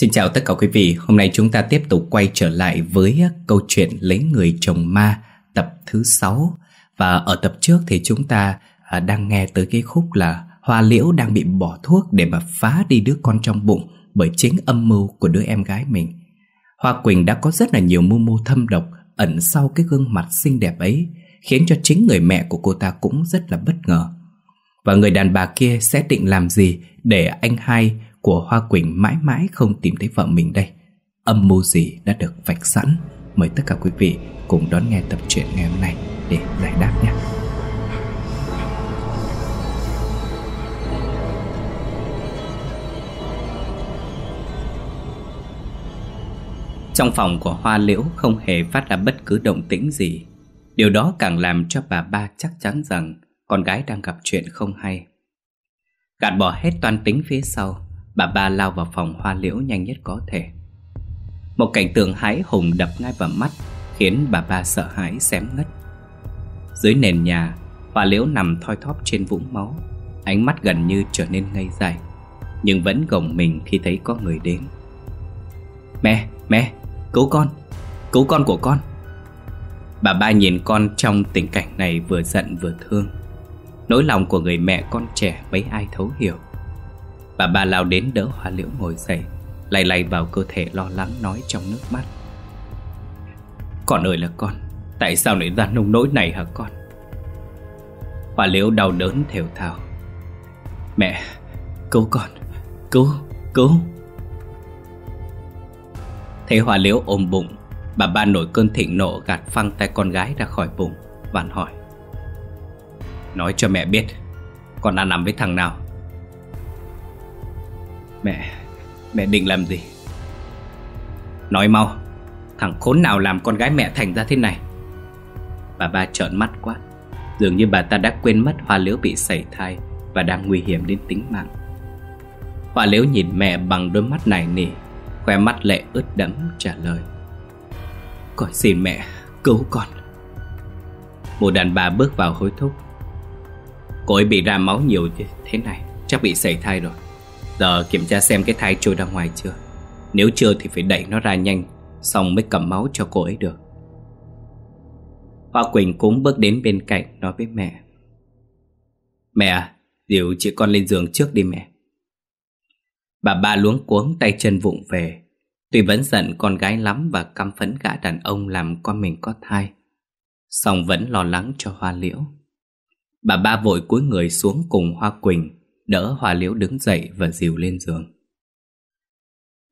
Xin chào tất cả quý vị, hôm nay chúng ta tiếp tục quay trở lại với câu chuyện Lấy người chồng ma tập thứ 6 Và ở tập trước thì chúng ta à, đang nghe tới cái khúc là Hoa Liễu đang bị bỏ thuốc để mà phá đi đứa con trong bụng bởi chính âm mưu của đứa em gái mình. Hoa Quỳnh đã có rất là nhiều mưu mô thâm độc ẩn sau cái gương mặt xinh đẹp ấy Khiến cho chính người mẹ của cô ta cũng rất là bất ngờ. Và người đàn bà kia sẽ định làm gì để anh hai của Hoa Quỳnh mãi mãi không tìm thấy vợ mình đây. Âm mưu gì đã được vạch sẵn? Mời tất cả quý vị cùng đón nghe tập truyện ngày hôm nay để giải đáp nhé. Trong phòng của Hoa Liễu không hề phát ra bất cứ động tĩnh gì. Điều đó càng làm cho bà ba chắc chắn rằng con gái đang gặp chuyện không hay. Gạt bỏ hết toan tính phía sau Bà ba lao vào phòng hoa liễu nhanh nhất có thể. Một cảnh tượng hái hùng đập ngay vào mắt Khiến bà ba sợ hãi xém ngất. Dưới nền nhà Hoa liễu nằm thoi thóp trên vũng máu. Ánh mắt gần như trở nên ngây dài Nhưng vẫn gồng mình khi thấy có người đến. Mẹ, mẹ, cứu con Cứu con của con. Bà ba nhìn con trong tình cảnh này vừa giận vừa thương. Nỗi lòng của người mẹ con trẻ mấy ai thấu hiểu. Bà ba lao đến đỡ hoa liễu ngồi dậy, Lay lay vào cơ thể lo lắng nói trong nước mắt. Con ơi là con, Tại sao lại ra nông nỗi này hả con? Hoa liễu đau đớn thều thào. Mẹ, Cứu con, Cứu Cứu. Thấy hoa liễu ôm bụng, Bà ba nổi cơn thịnh nộ gạt phăng tay con gái ra khỏi bụng Vạn hỏi. Nói cho mẹ biết, Con đã nằm với thằng nào? Mẹ Mẹ định làm gì? Nói mau, Thằng khốn nào làm con gái mẹ thành ra thế này? Bà ba trợn mắt quá. Dường như bà ta đã quên mất hoa liễu bị sảy thai Và đang nguy hiểm đến tính mạng. Hoa liễu nhìn mẹ bằng đôi mắt này nỉ, Khoe mắt lệ ướt đẫm trả lời. Con xin mẹ cứu con. Một đàn bà bước vào hối thúc. Cô ấy bị ra máu nhiều thế này, Chắc bị sảy thai rồi. Giờ kiểm tra xem cái thai trôi ra ngoài chưa. Nếu chưa thì phải đẩy nó ra nhanh Xong mới cầm máu cho cô ấy được. Hoa Quỳnh cũng bước đến bên cạnh nói với mẹ. Mẹ à, dìu chị con lên giường trước đi mẹ. Bà ba luống cuống tay chân vụng về. Tuy vẫn giận con gái lắm và căm phấn gã đàn ông làm con mình có thai Xong vẫn lo lắng cho Hoa Liễu. Bà ba vội cúi người xuống cùng Hoa Quỳnh. Đỡ Hoa Liễu đứng dậy và dìu lên giường.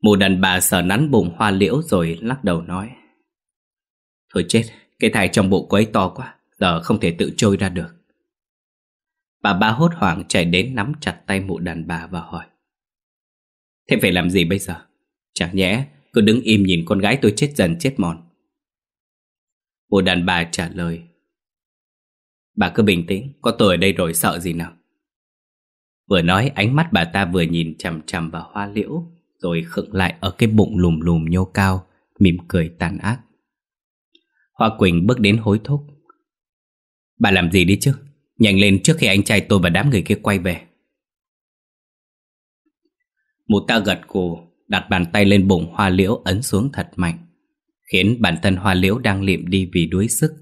Mụ đàn bà sờ nắn bụng Hoa Liễu rồi lắc đầu nói Thôi chết, cái thai trong bụng cô ấy to quá Giờ không thể tự trôi ra được. Bà ba hốt hoảng chạy đến nắm chặt tay mụ đàn bà và hỏi Thế phải làm gì bây giờ? Chẳng nhẽ cứ đứng im nhìn con gái tôi chết dần chết mòn. Mụ đàn bà trả lời Bà cứ bình tĩnh, có tôi ở đây rồi sợ gì nào? Vừa nói ánh mắt bà ta vừa nhìn chằm chằm vào hoa liễu Rồi khựng lại ở cái bụng lùm lùm nhô cao Mỉm cười tàn ác. Hoa Quỳnh bước đến hối thúc. Bà làm gì đi chứ? Nhanh lên trước khi anh trai tôi và đám người kia quay về. Một ta gật cù, Đặt bàn tay lên bụng hoa liễu ấn xuống thật mạnh Khiến bản thân hoa liễu đang liệm đi vì đuối sức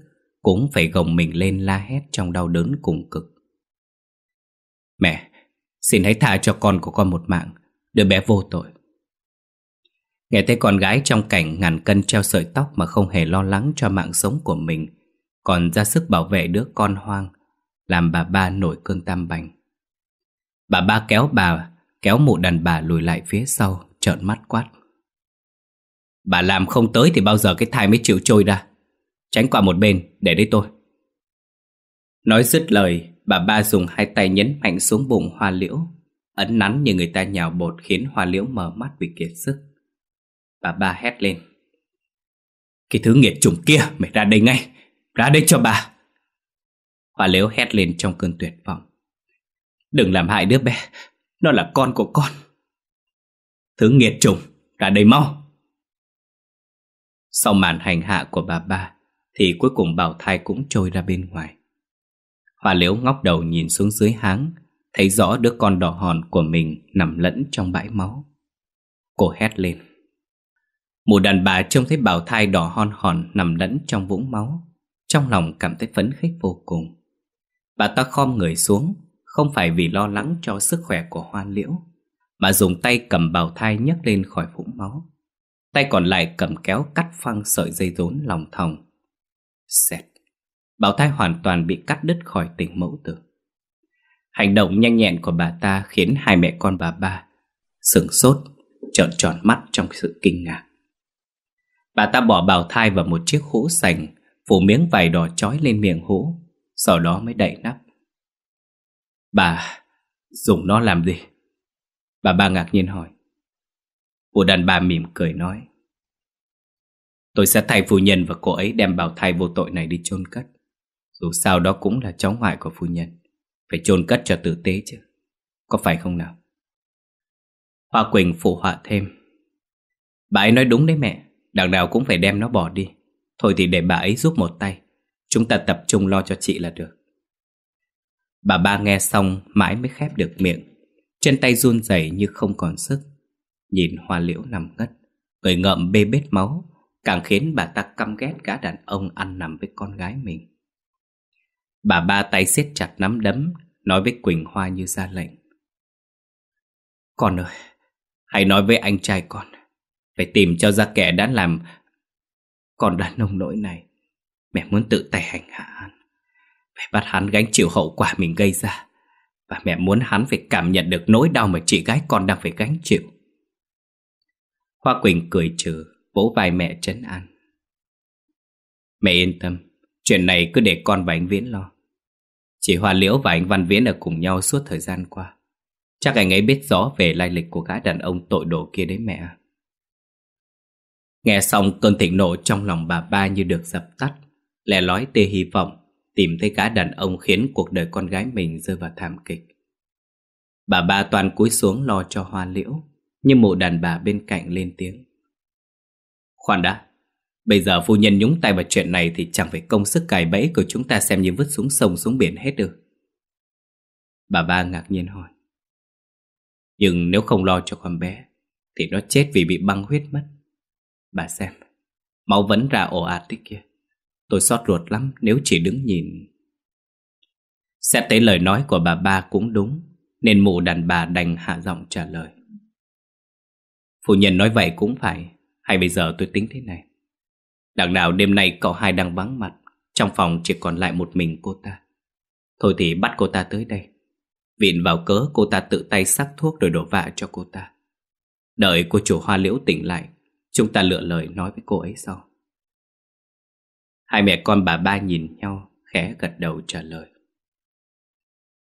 Cũng phải gồng mình lên la hét trong đau đớn cùng cực. Mẹ, Xin hãy tha cho con của con một mạng, Đứa bé vô tội. Nghe thấy con gái trong cảnh ngàn cân treo sợi tóc Mà không hề lo lắng cho mạng sống của mình, Còn ra sức bảo vệ đứa con hoang, Làm bà ba nổi cơn tam bành. Bà ba kéo bà, Kéo mụ đàn bà lùi lại phía sau, Trợn mắt quát. Bà làm không tới thì bao giờ cái thai mới chịu trôi ra? Tránh qua một bên, để đấy tôi. Nói dứt lời Bà ba dùng hai tay nhấn mạnh xuống bụng hoa liễu. Ấn nắn như người ta nhào bột khiến hoa liễu mở mắt vì kiệt sức. Bà ba hét lên. Cái thứ nghiệt chủng kia, mày ra đây ngay. Ra đây cho bà. Hoa liễu hét lên trong cơn tuyệt vọng. Đừng làm hại đứa bé. Nó là con của con. Thứ nghiệt chủng, Ra đây mau. Sau màn hành hạ của bà ba, Thì cuối cùng bảo thai cũng trôi ra bên ngoài. Hoa liễu ngóc đầu nhìn xuống dưới háng, Thấy rõ đứa con đỏ hòn của mình nằm lẫn trong bãi máu. Cô hét lên. Một đàn bà trông thấy bào thai đỏ hon hòn nằm lẫn trong vũng máu, Trong lòng cảm thấy phấn khích vô cùng. Bà ta khom người xuống, Không phải vì lo lắng cho sức khỏe của hoa liễu, Mà dùng tay cầm bào thai nhấc lên khỏi vũng máu. Tay còn lại cầm kéo cắt phăng sợi dây rốn lòng thòng. Xẹt. Bào thai hoàn toàn bị cắt đứt khỏi tình mẫu tử Hành động nhanh nhẹn của bà ta khiến hai mẹ con bà ba sửng sốt, trợn tròn mắt trong sự kinh ngạc. Bà ta bỏ bào thai vào một chiếc hũ sành, phủ miếng vải đỏ trói lên miệng hũ, sau đó mới đậy nắp. Bà dùng nó làm gì? Bà ba ngạc nhiên hỏi. Phụ đàn bà mỉm cười nói. Tôi sẽ thay phu nhân và cô ấy đem bào thai vô tội này đi chôn cất. Dù sao đó cũng là cháu ngoại của phu nhân. Phải chôn cất cho tử tế chứ. Có phải không nào? Hoa Quỳnh phụ họa thêm. Bà ấy nói đúng đấy mẹ. Đằng nào cũng phải đem nó bỏ đi. Thôi thì để bà ấy giúp một tay. Chúng ta tập trung lo cho chị là được. Bà ba nghe xong mãi mới khép được miệng. Chân tay run rẩy như không còn sức. Nhìn hoa liễu nằm ngất. Người ngợm bê bết máu. Càng khiến bà ta căm ghét cả đàn ông ăn nằm với con gái mình. Bà ba tay siết chặt nắm đấm, nói với Quỳnh Hoa như ra lệnh. Con ơi, hãy nói với anh trai con, phải tìm cho ra kẻ đã làm con đàn ông nỗi này. Mẹ muốn tự tay hành hạ hắn, phải bắt hắn gánh chịu hậu quả mình gây ra. Và mẹ muốn hắn phải cảm nhận được nỗi đau mà chị gái con đang phải gánh chịu. Hoa Quỳnh cười trừ, vỗ vai mẹ trấn an. Mẹ yên tâm, chuyện này cứ để con và anh Viễn lo. Chị Hoa Liễu và anh Văn Viễn ở cùng nhau suốt thời gian qua. Chắc anh ấy biết rõ về lai lịch của gã đàn ông tội đồ kia đấy mẹ Nghe xong cơn thịnh nộ trong lòng bà ba như được dập tắt, Lẻ lói tê hy vọng Tìm thấy gã đàn ông khiến cuộc đời con gái mình rơi vào thảm kịch. Bà ba toàn cúi xuống lo cho hoa liễu, Nhưng mụ đàn bà bên cạnh lên tiếng. Khoan đã Bây giờ phu nhân nhúng tay vào chuyện này thì chẳng phải công sức cài bẫy của chúng ta xem như vứt xuống sông xuống biển hết được. Bà ba ngạc nhiên hỏi. Nhưng nếu không lo cho con bé, thì nó chết vì bị băng huyết mất. Bà xem, máu vẫn ra ồ ạt thế kia. Tôi xót ruột lắm nếu chỉ đứng nhìn. Xét tới lời nói của bà ba cũng đúng, nên mụ đàn bà đành hạ giọng trả lời. phụ nhân nói vậy cũng phải, hay bây giờ tôi tính thế này. Đằng nào đêm nay cậu hai đang vắng mặt, Trong phòng chỉ còn lại một mình cô ta. Thôi thì bắt cô ta tới đây. Viện vào cớ cô ta tự tay sắc thuốc rồi đổ vạ cho cô ta. Đợi cô chủ hoa liễu tỉnh lại, Chúng ta lựa lời nói với cô ấy sau. Hai mẹ con bà ba nhìn nhau, Khẽ gật đầu trả lời.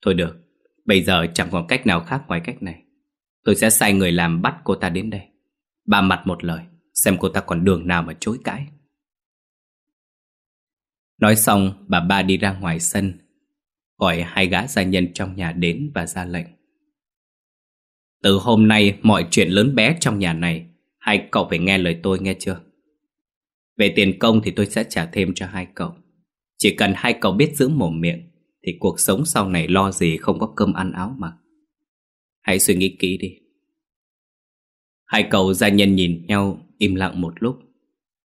Thôi được, Bây giờ chẳng còn cách nào khác ngoài cách này. Tôi sẽ sai người làm bắt cô ta đến đây. Ba mặt một lời, Xem cô ta còn đường nào mà chối cãi. Nói xong, bà ba đi ra ngoài sân, Gọi hai gã gia nhân trong nhà đến và ra lệnh. Từ hôm nay, mọi chuyện lớn bé trong nhà này, Hai cậu phải nghe lời tôi nghe chưa? Về tiền công thì tôi sẽ trả thêm cho hai cậu. Chỉ cần hai cậu biết giữ mồm miệng, Thì cuộc sống sau này lo gì không có cơm ăn áo mặc. Hãy suy nghĩ kỹ đi. Hai cậu gia nhân nhìn nhau im lặng một lúc.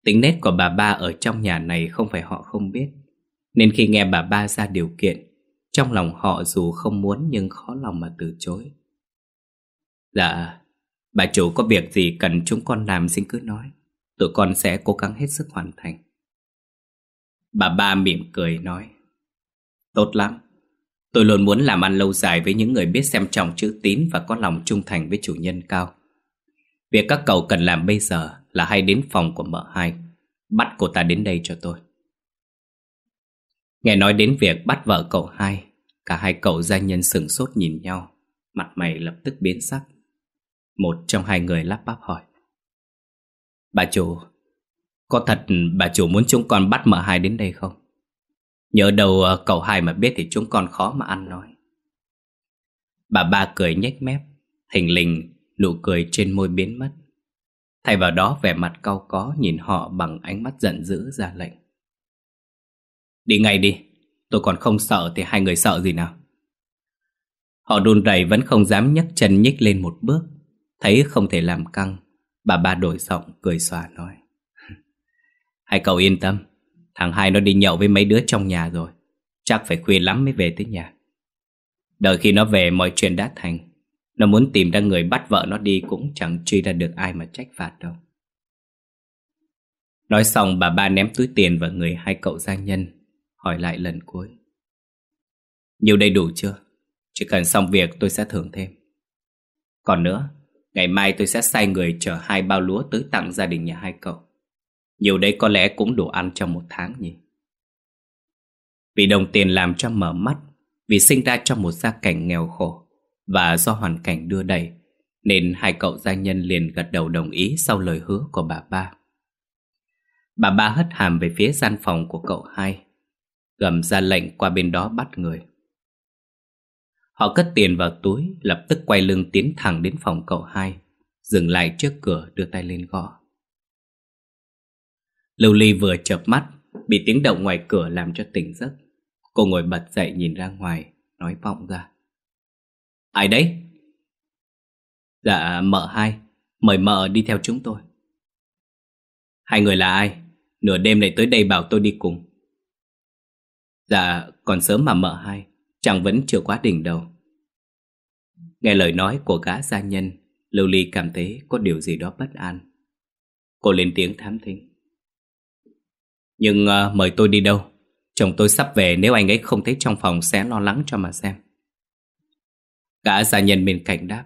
Tính nét của bà ba ở trong nhà này không phải họ không biết. Nên khi nghe bà ba ra điều kiện Trong lòng họ dù không muốn nhưng khó lòng mà từ chối. Dạ, bà chủ có việc gì cần chúng con làm xin cứ nói Tụi con sẽ cố gắng hết sức hoàn thành. Bà ba mỉm cười nói Tốt lắm Tôi luôn muốn làm ăn lâu dài với những người biết xem trọng chữ tín và có lòng trung thành với chủ nhân cao. Việc các cậu cần làm bây giờ là hay đến phòng của mợ hai. Bắt cô ta đến đây cho tôi. Nghe nói đến việc bắt vợ cậu hai, Cả hai cậu gia nhân sừng sốt nhìn nhau, Mặt mày lập tức biến sắc. Một trong hai người lắp bắp hỏi. Bà chủ, Có thật bà chủ muốn chúng con bắt mợ hai đến đây không? Nhớ đầu ờ, cậu hai mà biết thì chúng con khó mà ăn nói. Bà ba cười nhếch mép, Thình lình nụ cười trên môi biến mất. Thay vào đó vẻ mặt cau có nhìn họ bằng ánh mắt giận dữ ra lệnh. Đi ngay đi, tôi còn không sợ thì hai người sợ gì nào. Họ đun rẩy vẫn không dám nhấc chân nhích lên một bước. Thấy không thể làm căng, Bà ba đổi giọng cười xòa nói Hai cậu yên tâm Thằng hai nó đi nhậu với mấy đứa trong nhà rồi Chắc phải khuya lắm mới về tới nhà Đợi khi nó về mọi chuyện đã thành nó muốn tìm ra người bắt vợ nó đi Cũng chẳng truy ra được ai mà trách phạt đâu. Nói xong, bà ba ném túi tiền vào người hai cậu gia nhân, Hỏi lại lần cuối. Nhiều đầy đủ chưa? Chỉ cần xong việc tôi sẽ thưởng thêm. Còn nữa, Ngày mai tôi sẽ sai người chở hai bao lúa tới tặng gia đình nhà hai cậu. Nhiều đấy có lẽ cũng đủ ăn trong một tháng nhỉ. Vì đồng tiền làm cho mở mắt, Vì sinh ra trong một gia cảnh nghèo khổ và do hoàn cảnh đưa đẩy, Nên hai cậu gia nhân liền gật đầu đồng ý sau lời hứa của bà ba. Bà ba hất hàm về phía gian phòng của cậu hai, Gầm ra lệnh qua bên đó bắt người. Họ cất tiền vào túi, Lập tức quay lưng tiến thẳng đến phòng cậu hai, Dừng lại trước cửa đưa tay lên gõ. Lưu Ly vừa chợp mắt, Bị tiếng động ngoài cửa làm cho tỉnh giấc. Cô ngồi bật dậy nhìn ra ngoài, Nói vọng ra. Ai đấy? Dạ mợ hai. Mời mợ đi theo chúng tôi. Hai người là ai? Nửa đêm lại tới đây bảo tôi đi cùng. Dạ còn sớm mà mợ hai. Chẳng vẫn chưa quá đỉnh đầu. Nghe lời nói của gã gia nhân Lưu Ly cảm thấy có điều gì đó bất an. Cô lên tiếng thám thính. Nhưng uh, mời tôi đi đâu? Chồng tôi sắp về nếu anh ấy không thấy trong phòng sẽ lo lắng cho mà xem. Gã gia nhân bên cạnh đáp.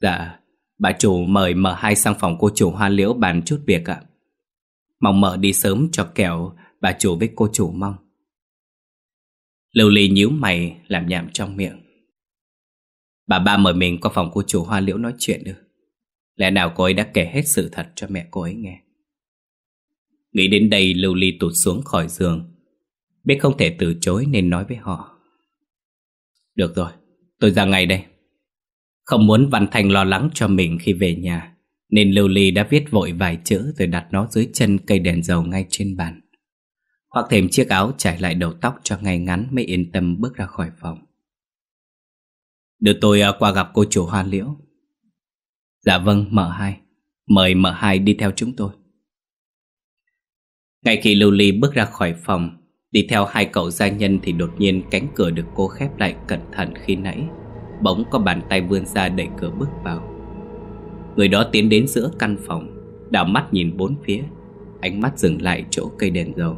Dạ Bà chủ mời mở hai sang phòng cô chủ hoa liễu bàn chút việc ạ. Mong mở đi sớm cho kẻo bà chủ với cô chủ mong. Lưu Ly nhíu mày làm nhảm trong miệng. Bà ba mời mình qua phòng cô chủ hoa liễu nói chuyện được Lẽ nào cô ấy đã kể hết sự thật cho mẹ cô ấy nghe? Nghĩ đến đây Lưu Ly tụt xuống khỏi giường. Biết không thể từ chối nên nói với họ. Được rồi, tôi ra ngay đây. Không muốn Văn Thành lo lắng cho mình khi về nhà, Nên Lưu Ly đã viết vội vài chữ Rồi đặt nó dưới chân cây đèn dầu ngay trên bàn. Hoặc thêm chiếc áo trải lại đầu tóc cho ngay ngắn Mới yên tâm bước ra khỏi phòng. Đưa tôi à, qua gặp cô chủ hoa liễu. Dạ vâng mở hai. Mời mở hai đi theo chúng tôi. Ngay khi Lưu Ly bước ra khỏi phòng Đi theo hai cậu gia nhân Thì đột nhiên cánh cửa được cô khép lại cẩn thận khi nãy. Bỗng có bàn tay vươn ra đẩy cửa bước vào. Người đó tiến đến giữa căn phòng, Đảo mắt nhìn bốn phía, Ánh mắt dừng lại chỗ cây đèn dầu.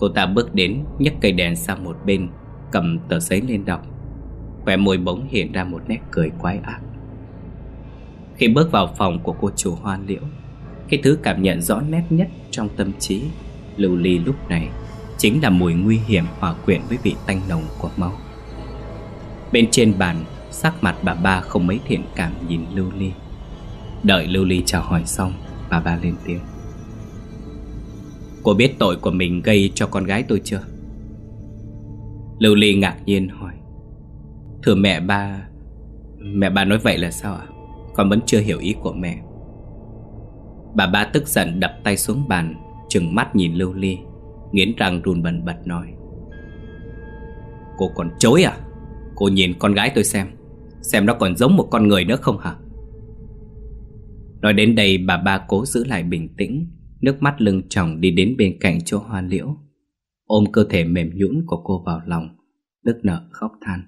Cô ta bước đến, nhấc cây đèn sang một bên, Cầm tờ giấy lên đọc. Khỏe môi bỗng hiện ra một nét cười quái ác. Khi bước vào phòng của cô chủ hoa liễu, Cái thứ cảm nhận rõ nét nhất trong tâm trí Lưu ly lúc này. Chính là mùi nguy hiểm hòa quyện với vị tanh nồng của máu. Bên trên bàn, Sắc mặt bà ba không mấy thiện cảm nhìn Lưu Ly. Đợi Lưu Ly chào hỏi xong, Bà ba lên tiếng. Cô biết tội của mình gây cho con gái tôi chưa? Lưu Ly ngạc nhiên hỏi. Thưa mẹ ba Mẹ ba nói vậy là sao ạ? Con vẫn chưa hiểu ý của mẹ. Bà ba tức giận đập tay xuống bàn, Trừng mắt nhìn Lưu Ly. Nghiến răng run bần bật nói. Cô còn chối à? Cô nhìn con gái tôi xem. Xem nó còn giống một con người nữa không hả? Nói đến đây bà ba cố giữ lại bình tĩnh. Nước mắt lưng tròng đi đến bên cạnh chỗ hoa liễu. Ôm cơ thể mềm nhũn của cô vào lòng. Đức nở khóc than.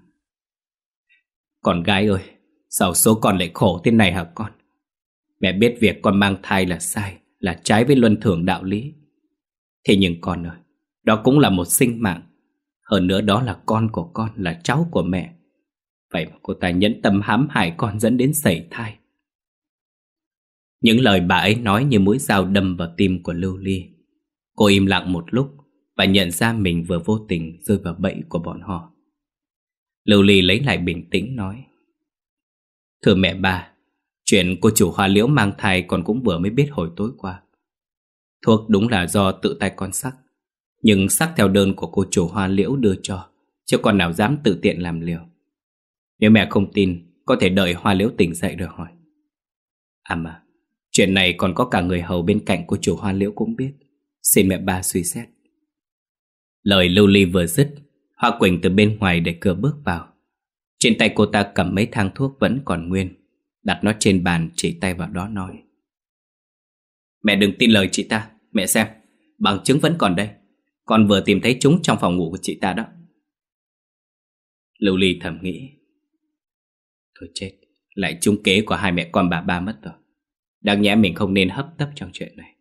Con gái ơi, sao số con lại khổ thế này hả con? Mẹ biết việc con mang thai là sai, là trái với luân thường đạo lý. Thế nhưng con ơi, đó cũng là một sinh mạng. Hơn nữa đó là con của con, là cháu của mẹ. Vậy mà cô ta nhẫn tâm hãm hại con dẫn đến sảy thai. Những lời bà ấy nói như mũi dao đâm vào tim của Lưu Ly. Cô im lặng một lúc và nhận ra mình vừa vô tình rơi vào bẫy của bọn họ. Lưu Ly lấy lại bình tĩnh nói Thưa mẹ ba Chuyện cô chủ hoa liễu mang thai còn cũng vừa mới biết hồi tối qua Thuốc đúng là do tự tay con sắc. Nhưng sắc theo đơn của cô chủ hoa liễu đưa cho, Chứ còn nào dám tự tiện làm liều. Nếu mẹ không tin, Có thể đợi hoa liễu tỉnh dậy rồi hỏi. À mà, Chuyện này còn có cả người hầu bên cạnh cô chủ hoa liễu cũng biết. Xin mẹ ba suy xét. Lời lưu ly vừa dứt, Hoa Quỳnh từ bên ngoài để cửa bước vào. Trên tay cô ta cầm mấy thang thuốc vẫn còn nguyên, Đặt nó trên bàn chỉ tay vào đó nói. Mẹ đừng tin lời chị ta. Mẹ xem, Bằng chứng vẫn còn đây. Con vừa tìm thấy chúng trong phòng ngủ của chị ta đó. Lưu Ly thầm nghĩ. Thôi chết, Lại trúng kế của hai mẹ con bà ba mất rồi. Đáng nhẽ mình không nên hấp tấp trong chuyện này.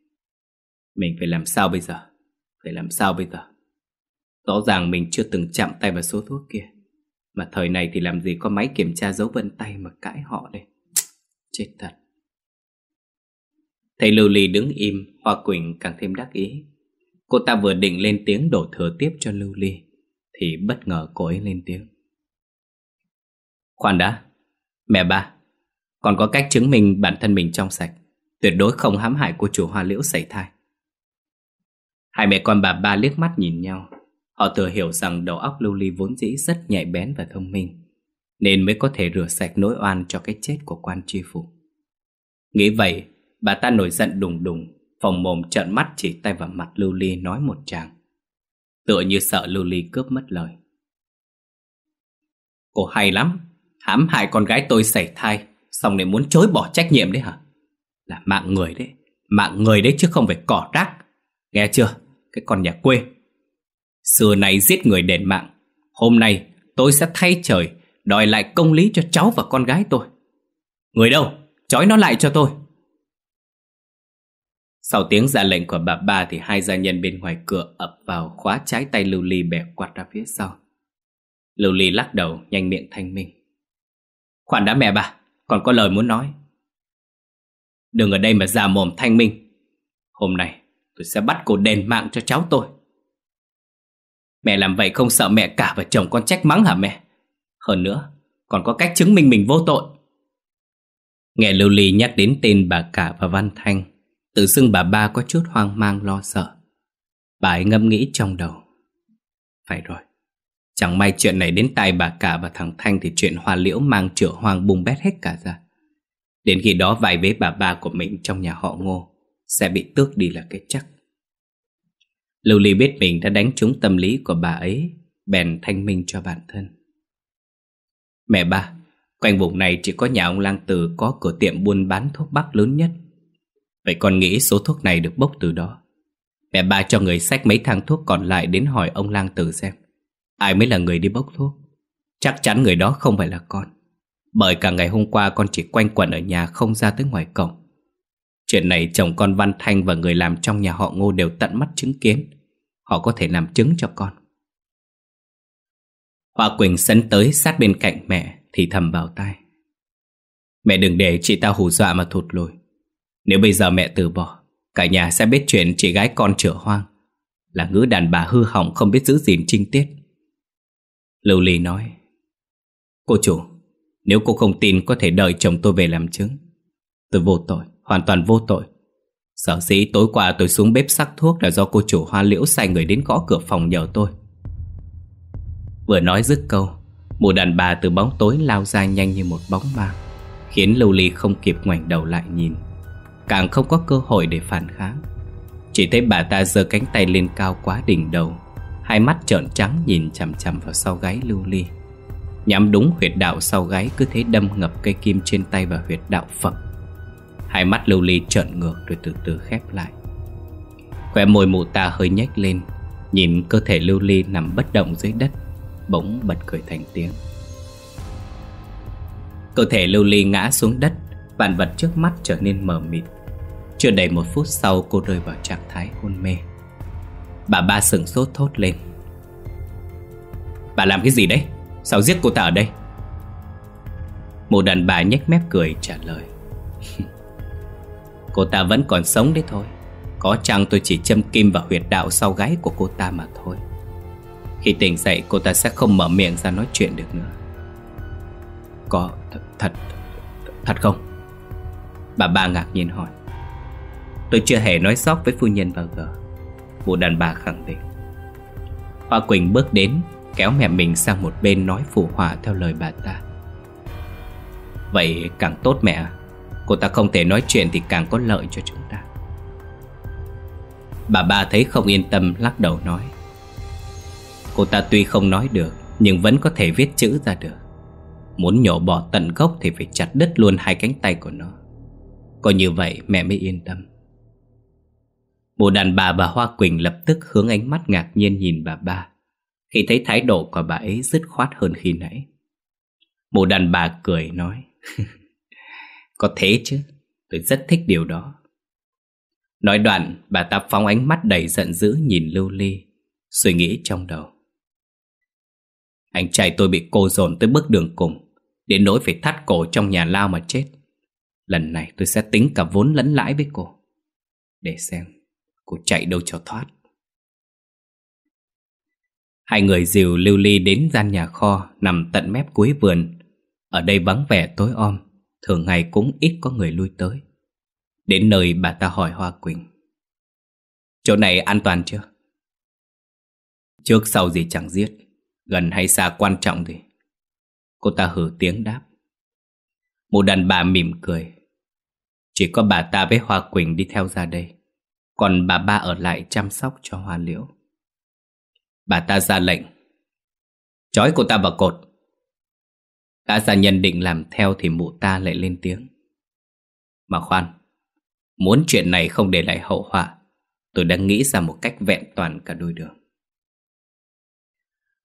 Mình phải làm sao bây giờ? Phải làm sao bây giờ? Rõ ràng mình chưa từng chạm tay vào số thuốc kia. Mà thời này thì làm gì có máy kiểm tra dấu vân tay mà cãi họ đây? Chết thật. Thầy Lưu Ly đứng im Hoa Quỳnh càng thêm đắc ý. Cô ta vừa định lên tiếng đổ thừa tiếp cho Lưu Ly Thì bất ngờ cô ấy lên tiếng. Khoan đã Mẹ ba Còn có cách chứng minh bản thân mình trong sạch Tuyệt đối không hãm hại cô chủ hoa liễu sảy thai. Hai mẹ con bà ba liếc mắt nhìn nhau. Họ thừa hiểu rằng đầu óc Lưu Ly vốn dĩ rất nhạy bén và thông minh Nên mới có thể rửa sạch nỗi oan cho cái chết của quan tri phủ. Nghĩ vậy, bà ta nổi giận đùng đùng, Phòng mồm trợn mắt chỉ tay vào mặt Lưu Ly nói một tràng. Tựa như sợ Lưu Ly cướp mất lời. Cô hay lắm, Hãm hại con gái tôi sảy thai, Xong lại muốn chối bỏ trách nhiệm đấy hả? Là mạng người đấy, Mạng người đấy chứ không phải cỏ rác. Nghe chưa? Cái con nhà quê. Xưa này giết người đền mạng, Hôm nay tôi sẽ thay trời, Đòi lại công lý cho cháu và con gái tôi. Người đâu? Chói nó lại cho tôi. Sau tiếng ra lệnh của bà ba Thì hai gia nhân bên ngoài cửa ập vào Khóa trái tay Lưu Ly bẻ quạt ra phía sau. Lưu Ly lắc đầu, nhanh miệng thanh minh. Khoản đã mẹ bà, Còn có lời muốn nói. Đừng ở đây mà già mồm thanh minh. Hôm nay tôi sẽ bắt cô đền mạng cho cháu tôi. Mẹ làm vậy không sợ mẹ cả và chồng con trách mắng hả mẹ? Hơn nữa, Còn có cách chứng minh mình vô tội. Nghe Lưu Ly nhắc đến tên bà cả và Văn Thanh Tự xưng bà ba có chút hoang mang lo sợ. Bà ấy ngâm nghĩ trong đầu. Phải rồi, Chẳng may chuyện này đến tai bà cả và thằng Thanh Thì chuyện hoa liễu mang chữa hoang bung bét hết cả ra. Đến khi đó vài vế bà ba của mình trong nhà họ ngô Sẽ bị tước đi là cái chắc. Lưu Ly biết mình đã đánh trúng tâm lý của bà ấy, Bèn thanh minh cho bản thân. Mẹ ba, Quanh vùng này chỉ có nhà ông Lang Từ Có cửa tiệm buôn bán thuốc bắc lớn nhất. Vậy con nghĩ số thuốc này được bốc từ đó. Mẹ ba cho người xách mấy thang thuốc còn lại Đến hỏi ông Lang Từ xem. Ai mới là người đi bốc thuốc? Chắc chắn người đó không phải là con. Bởi cả ngày hôm qua con chỉ quanh quẩn ở nhà Không ra tới ngoài cổng. Chuyện này chồng con Văn Thanh và người làm trong nhà họ Ngô đều tận mắt chứng kiến. Họ có thể làm chứng cho con. Hoa Quỳnh sấn tới sát bên cạnh mẹ Thì thầm vào tai. Mẹ đừng để chị ta hù dọa mà thụt lùi. Nếu bây giờ mẹ từ bỏ, Cả nhà sẽ biết chuyện chị gái con trở hoang. Là ngữ đàn bà hư hỏng không biết giữ gìn trinh tiết. Lưu Ly nói, Cô chủ, Nếu cô không tin có thể đợi chồng tôi về làm chứng, Tôi vô tội, Hoàn toàn vô tội. Sở dĩ tối qua tôi xuống bếp sắc thuốc Là do cô chủ hoa liễu sai người đến gõ cửa phòng nhờ tôi. Vừa nói dứt câu, Một đàn bà từ bóng tối lao ra nhanh như một bóng ma, Khiến Lưu Ly không kịp ngoảnh đầu lại nhìn. Càng không có cơ hội để phản kháng. Chỉ thấy bà ta giơ cánh tay lên cao quá đỉnh đầu, Hai mắt trợn trắng nhìn chằm chằm vào sau gáy Lưu Ly. Nhắm đúng huyệt đạo sau gáy cứ thế đâm ngập cây kim trên tay vào huyệt đạo phật. Hai mắt lưu ly trợn ngược rồi từ từ khép lại. Khỏe môi mụ ta hơi nhếch lên, Nhìn cơ thể lưu ly nằm bất động dưới đất, Bỗng bật cười thành tiếng. Cơ thể lưu ly ngã xuống đất, Vạn vật trước mắt trở nên mờ mịt. Chưa đầy một phút sau cô rơi vào trạng thái hôn mê. Bà ba sừng sốt thốt lên. Bà làm cái gì đấy? Sao giết cô ta ở đây? Một đàn bà nhếch mép cười trả lời. Cô ta vẫn còn sống đấy thôi. Có chăng tôi chỉ châm kim vào huyệt đạo sau gáy của cô ta mà thôi. Khi tỉnh dậy cô ta sẽ không mở miệng ra nói chuyện được nữa. Có thật, thật, thật không? Bà ba ngạc nhiên hỏi. Tôi chưa hề nói sót với phu nhân bao giờ. Bộ đàn bà khẳng định. Hoa Quỳnh bước đến, Kéo mẹ mình sang một bên nói phù hòa theo lời bà ta. Vậy càng tốt mẹ, Cô ta không thể nói chuyện thì càng có lợi cho chúng ta. Bà ba thấy không yên tâm, lắc đầu nói. Cô ta tuy không nói được, Nhưng vẫn có thể viết chữ ra được. Muốn nhổ bỏ tận gốc thì phải chặt đứt luôn hai cánh tay của nó. Có như vậy mẹ mới yên tâm. Mụ đàn bà và Hoa Quỳnh lập tức hướng ánh mắt ngạc nhiên nhìn bà ba, Khi thấy thái độ của bà ấy dứt khoát hơn khi nãy. Mụ đàn bà cười nói, Có thế chứ, Tôi rất thích điều đó. Nói đoạn, bà ta phóng ánh mắt đầy giận dữ nhìn Lưu Ly, Suy nghĩ trong đầu. Anh trai tôi bị cô dồn tới bước đường cùng, Đến nỗi phải thắt cổ trong nhà lao mà chết. Lần này tôi sẽ tính cả vốn lẫn lãi với cô. Để xem cô chạy đâu cho thoát. Hai người dìu lưu ly đến gian nhà kho nằm tận mép cuối vườn. Ở đây vắng vẻ tối om, Thường ngày cũng ít có người lui tới. Đến nơi bà ta hỏi Hoa Quỳnh. Chỗ này an toàn chưa? Trước sau gì chẳng giết, Gần hay xa quan trọng gì. Cô ta hử tiếng đáp. Một đàn bà mỉm cười. Chỉ có bà ta với Hoa Quỳnh đi theo ra đây. Còn bà ba ở lại chăm sóc cho Hoa Liễu. Bà ta ra lệnh. Chói cô ta vào cột. Đã gia nhân định làm theo thì mụ ta lại lên tiếng. Mà khoan, Muốn chuyện này không để lại hậu họa, Tôi đang nghĩ ra một cách vẹn toàn cả đôi đường.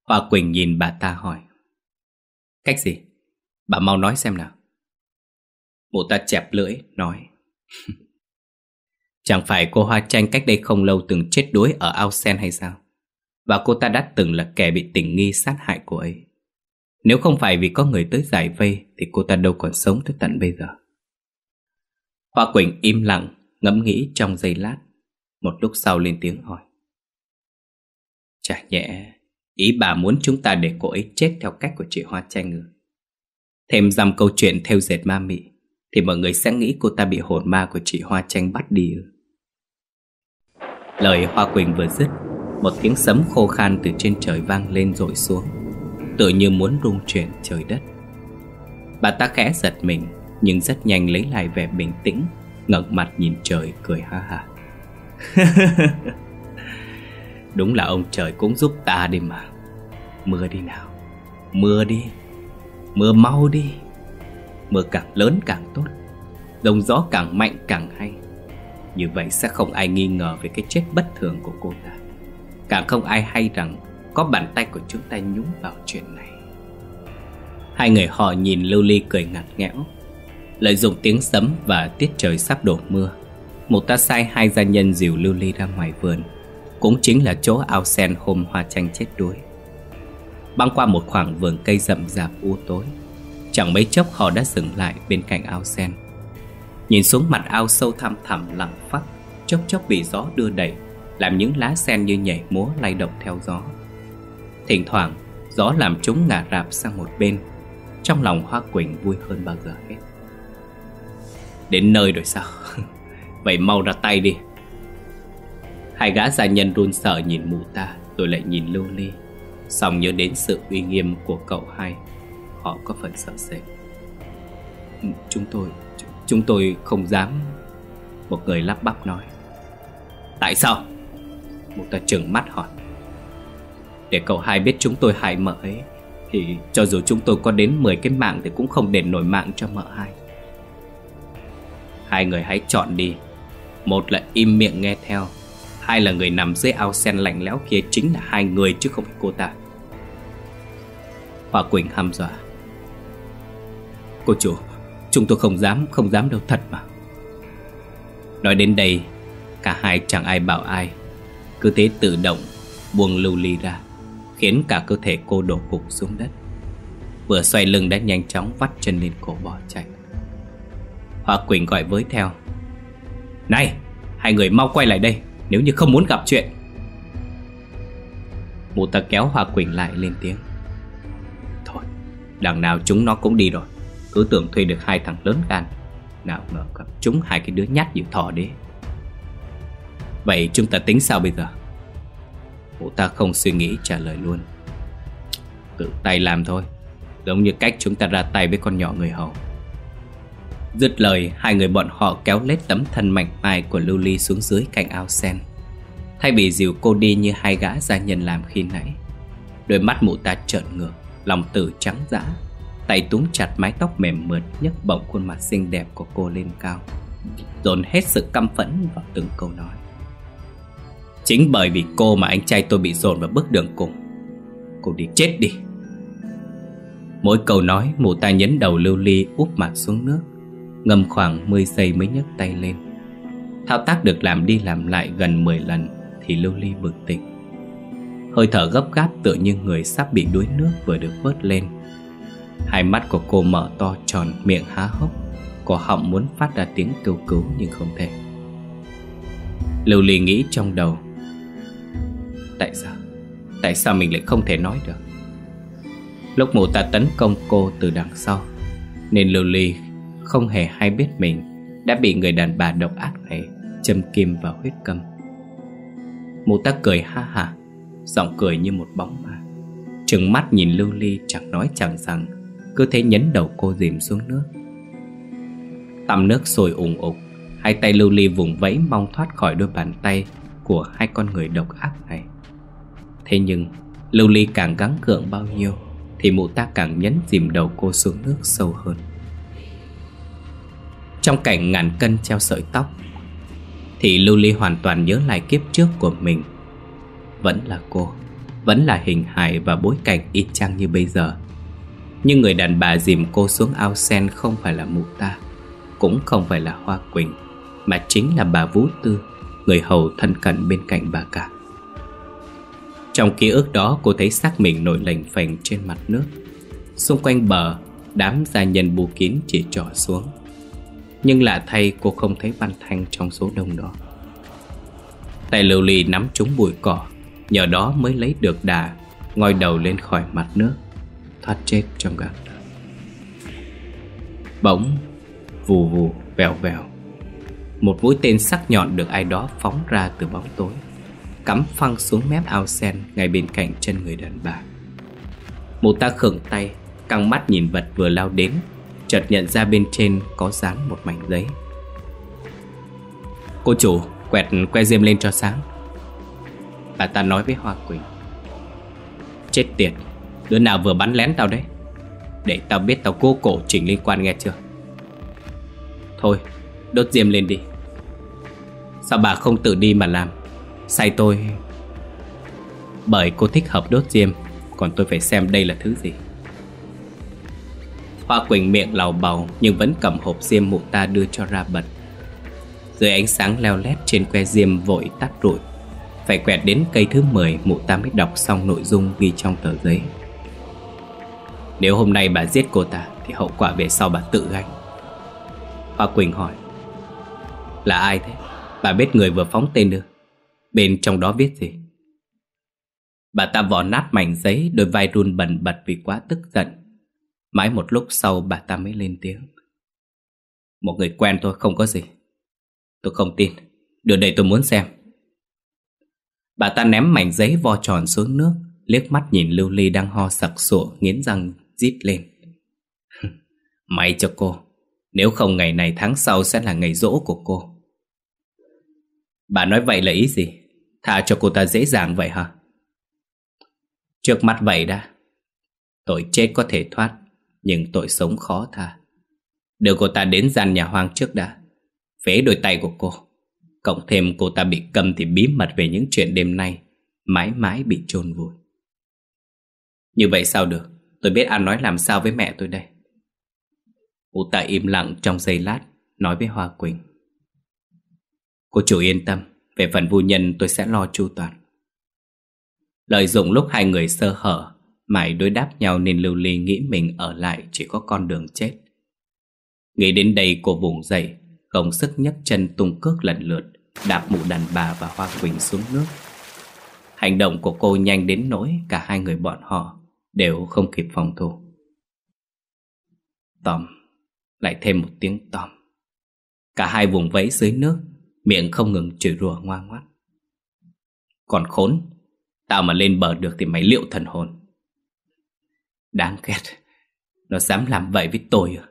Hoa Quỳnh nhìn bà ta hỏi. Cách gì? Bà mau nói xem nào. Mụ ta chẹp lưỡi, nói. Chẳng phải cô Hoa Tranh cách đây không lâu từng chết đuối ở ao sen hay sao? Và cô ta đã từng là kẻ bị tình nghi sát hại cô ấy. Nếu không phải vì có người tới giải vây, Thì cô ta đâu còn sống tới tận bây giờ. Hoa Quỳnh im lặng, Ngẫm nghĩ trong giây lát. Một lúc sau lên tiếng hỏi. Chả nhẹ Ý bà muốn chúng ta để cô ấy chết theo cách của chị Hoa Tranh ư? Thêm dăm câu chuyện theo dệt ma mị. Thì mọi người sẽ nghĩ cô ta bị hồn ma của chị Hoa Tranh bắt đi. Lời Hoa Quỳnh vừa dứt, Một tiếng sấm khô khan từ trên trời vang lên rội xuống Tự như muốn rung chuyển trời đất. Bà ta khẽ giật mình, Nhưng rất nhanh lấy lại vẻ bình tĩnh, ngẩng mặt nhìn trời, cười ha ha. Đúng là ông trời cũng giúp ta đi mà. Mưa đi nào, Mưa đi, Mưa mau đi. Mưa càng lớn càng tốt. Đồng gió càng mạnh càng hay. Như vậy sẽ không ai nghi ngờ về cái chết bất thường của cô ta. Càng không ai hay rằng Có bàn tay của chúng ta nhúng vào chuyện này. Hai người họ nhìn Lưu Ly cười ngặt nghẽo, Lợi dụng tiếng sấm và tiết trời sắp đổ mưa. Một ta sai hai gia nhân dìu Lưu Ly ra ngoài vườn, cũng chính là chỗ ao sen hôm hoa tranh chết đuối. Băng qua một khoảng vườn cây rậm rạp u tối Chẳng mấy chốc họ đã dừng lại bên cạnh ao sen. Nhìn xuống mặt ao sâu thăm thẳm lặng phát Chốc chốc bị gió đưa đẩy, Làm những lá sen như nhảy múa lay động theo gió. Thỉnh thoảng, gió làm chúng ngả rạp sang một bên, Trong lòng Hoa Quỳnh vui hơn bao giờ hết. Đến nơi rồi sao? Vậy mau ra tay đi. Hai gã gia nhân run sợ nhìn mụ ta, Rồi lại nhìn Lưu Ly. Xong nhớ đến sự uy nghiêm của cậu hai Họ có phần sợ sệt. Ừ, chúng tôi Chúng tôi không dám. Một người lắp bắp nói, Tại sao? Một ta trừng mắt hỏi, Để cậu hai biết chúng tôi hại mợ ấy, Thì cho dù chúng tôi có đến 10 cái mạng Thì cũng không đền nổi mạng cho mợ hai. Hai người hãy chọn đi. Một là im miệng nghe theo, Hai là người nằm dưới ao sen lạnh lẽo kia chính là hai người chứ không phải cô ta. Hoa Quỳnh hăm dọa Cô chủ, Chúng tôi không dám Không dám đâu, thật mà. Nói đến đây, Cả hai chẳng ai bảo ai. Cứ thế tự động Buông lưu ly ra, Khiến cả cơ thể cô đổ cục xuống đất. Vừa xoay lưng đã nhanh chóng vắt chân lên cổ bỏ chạy. Hoa Quỳnh gọi với theo. Này, Hai người mau quay lại đây, nếu như không muốn gặp chuyện. Mụ ta kéo Hoa Quỳnh lại lên tiếng. Thôi, Đằng nào chúng nó cũng đi rồi. Cứ tưởng thuê được hai thằng lớn gan. Nào ngờ gặp chúng hai cái đứa nhát như thỏ đế Vậy chúng ta tính sao bây giờ? Mụ ta không suy nghĩ trả lời luôn. Tự tay làm thôi. Giống như cách chúng ta ra tay với con nhỏ người hầu. Dứt lời, hai người bọn họ kéo lết tấm thân mạnh mai của Lưu Ly xuống dưới cạnh ao sen. Thay vì dìu cô đi như hai gã gia nhân làm khi nãy. Đôi mắt mụ ta trợn ngược, lòng tử trắng dã, tay túm chặt mái tóc mềm mượt, nhấc bổng khuôn mặt xinh đẹp của cô lên cao, Dồn hết sự căm phẫn vào từng câu nói. Chính bởi vì cô mà anh trai tôi bị dồn vào bước đường cùng, Cô đi chết đi. Mỗi câu nói mụ ta nhấn đầu lưu ly úp mặt xuống nước Ngâm khoảng 10 giây mới nhấc tay lên. Thao tác được làm đi làm lại gần 10 lần Thì lưu ly bừng tỉnh. Hơi thở gấp gáp tựa như người sắp bị đuối nước vừa được vớt lên. Hai mắt của cô mở to tròn, miệng há hốc. Cổ họng muốn phát ra tiếng kêu cứu nhưng không thể. Lưu ly nghĩ trong đầu. Tại sao? Tại sao mình lại không thể nói được? Lúc mụ ta tấn công cô từ đằng sau, Nên Lưu ly không hề hay biết mình Đã bị người đàn bà độc ác này Châm kim vào huyết câm Mụ ta cười ha ha Giọng cười như một bóng ma. Trừng mắt nhìn Lưu Ly chẳng nói chẳng rằng. Cứ thế nhấn đầu cô dìm xuống nước. Tắm nước sôi ủng ục, Hai tay Lưu Ly vùng vẫy mong thoát khỏi đôi bàn tay Của hai con người độc ác này. Thế nhưng, Lưu Ly càng gắng gượng bao nhiêu Thì mụ ta càng nhấn dìm đầu cô xuống nước sâu hơn. Trong cảnh ngàn cân treo sợi tóc, Thì Lưu Ly hoàn toàn nhớ lại kiếp trước của mình. Vẫn là cô, Vẫn là hình hài và bối cảnh y chang như bây giờ. Nhưng người đàn bà dìm cô xuống ao sen không phải là mụ ta, Cũng không phải là Hoa Quỳnh, Mà chính là bà Vũ Tư, Người hầu thân cận bên cạnh bà cả. Trong ký ức đó, cô thấy xác mình nổi lềnh phềnh trên mặt nước. Xung quanh bờ, Đám gia nhân bù kín chỉ trỏ xuống. Nhưng lạ thay, cô không thấy Văn Thanh trong số đông đó. Tay lưu ly nắm trúng bụi cỏ, Nhờ đó mới lấy được đà, ngoi đầu lên khỏi mặt nước. Thoát chết trong găng Bỗng, Vù vù, vèo vèo. Một mũi tên sắc nhọn được ai đó phóng ra từ bóng tối, Cắm phăng xuống mép ao sen Ngay bên cạnh chân người đàn bà. Mụ ta khựng tay, Căng mắt nhìn vật vừa lao đến, Chợt nhận ra bên trên có dán một mảnh giấy. Cô chủ, Quẹt, que diêm lên cho sáng. Bà ta nói với Hoa Quỳnh. Chết tiệt. Đứa nào vừa bắn lén tao đấy? Để tao biết tao cố cổ chỉnh liên quan nghe chưa? Thôi, Đốt diêm lên đi. Sao bà không tự đi mà làm? Sai tôi. Bởi cô thích hợp đốt diêm, Còn tôi phải xem đây là thứ gì. Hoa Quỳnh miệng lào bầu Nhưng vẫn cầm hộp diêm mụ ta đưa cho ra bật. Dưới ánh sáng leo lét trên que diêm vội tắt rụi. Phải quẹt đến cây thứ 10 Mụ ta mới đọc xong nội dung ghi trong tờ giấy. Nếu hôm nay bà giết cô ta, Thì hậu quả về sau bà tự gánh Hoa Quỳnh hỏi, Là ai thế? Bà biết người vừa phóng tên được. Bên trong đó viết gì? Bà ta vò nát mảnh giấy, Đôi vai run bẩn bật vì quá tức giận Mãi một lúc sau, bà ta mới lên tiếng Một người quen thôi không có gì Tôi không tin Đưa đây tôi muốn xem Bà ta ném mảnh giấy vo tròn xuống nước, Liếc mắt nhìn Lưu Ly đang ho sặc sụa, Nghiến răng rít lên. May cho cô Nếu không ngày này tháng sau sẽ là ngày rỗ của cô. Bà nói vậy là ý gì? Thả cho cô ta dễ dàng vậy hả? Trước mắt vậy đã. Tội chết có thể thoát Nhưng tội sống khó tha. Đưa cô ta đến gian nhà hoang trước đã. Phế đôi tay của cô. Cộng thêm cô ta bị cầm thì bí mật về những chuyện đêm nay, mãi mãi bị chôn vùi. Như vậy sao được? Tôi biết ăn nói làm sao với mẹ tôi đây. Cô ta im lặng trong giây lát, nói với Hoa Quỳnh. Cô chủ yên tâm, về phần vô nhân tôi sẽ lo chu toàn. Lợi dụng lúc hai người sơ hở, mãi đối đáp nhau nên Lưu Ly nghĩ mình ở lại chỉ có con đường chết. Nghĩ đến đây cô vùng dậy, Gồng sức nhấc chân tung cước lần lượt Đạp mụ đàn bà và Hoa Quỳnh xuống nước Hành động của cô nhanh đến nỗi Cả hai người bọn họ Đều không kịp phòng thủ. Tòm Lại thêm một tiếng tòm Cả hai vùng vẫy dưới nước, Miệng không ngừng chửi rủa ngoan ngoắt. Còn khốn, Tao mà lên bờ được thì mày liệu thần hồn. Đáng ghét, Nó dám làm vậy với tôi à?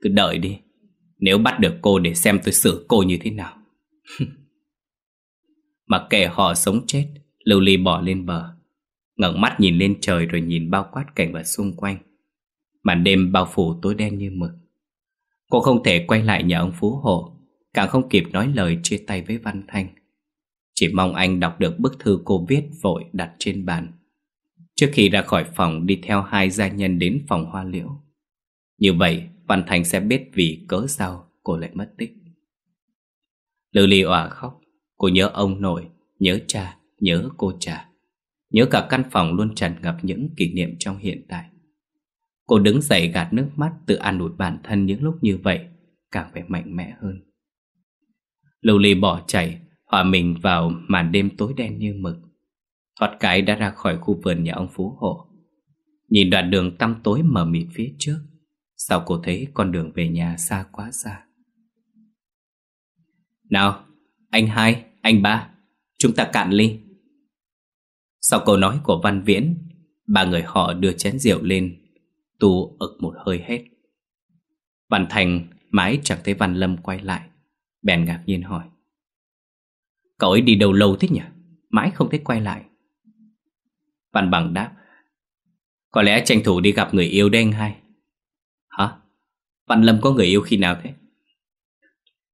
Cứ đợi đi, nếu bắt được cô để xem tôi xử cô như thế nào. Mặc kệ họ sống chết, Lưu Ly bỏ lên bờ ngẩng mắt nhìn lên trời rồi nhìn bao quát cảnh vật xung quanh. Màn đêm bao phủ tối đen như mực. Cô không thể quay lại nhà ông Phú Hộ Càng không kịp nói lời chia tay với Văn Thanh. Chỉ mong anh đọc được bức thư cô viết vội đặt trên bàn. Trước khi ra khỏi phòng đi theo hai gia nhân đến phòng hoa liễu. Như vậy Văn Thanh sẽ biết vì cớ sao cô lại mất tích. Lưu Ly òa khóc. Cô nhớ ông nội, nhớ cha, nhớ cô cha. Nhớ cả căn phòng luôn tràn ngập những kỷ niệm trong hiện tại. Cô đứng dậy gạt nước mắt tự an ủi bản thân những lúc như vậy Càng phải mạnh mẽ hơn. Lưu Ly bỏ chạy Hòa mình vào màn đêm tối đen như mực. Thoát cái đã ra khỏi khu vườn nhà ông Phú Hộ. Nhìn đoạn đường tăm tối mờ mịt phía trước Sao cô thấy con đường về nhà xa quá xa? Nào, anh hai, anh ba Chúng ta cạn ly. Sau câu nói của Văn Viễn, Ba người họ đưa chén rượu lên, Tu ực một hơi hết. Văn Thành mãi chẳng thấy Văn Lâm quay lại, Bèn ngạc nhiên hỏi, Cậu ấy đi đâu lâu thế nhỉ? Mãi không thấy quay lại. Văn Bằng đáp, Có lẽ tranh thủ đi gặp người yêu đen hay Hả? Văn Lâm có người yêu khi nào thế?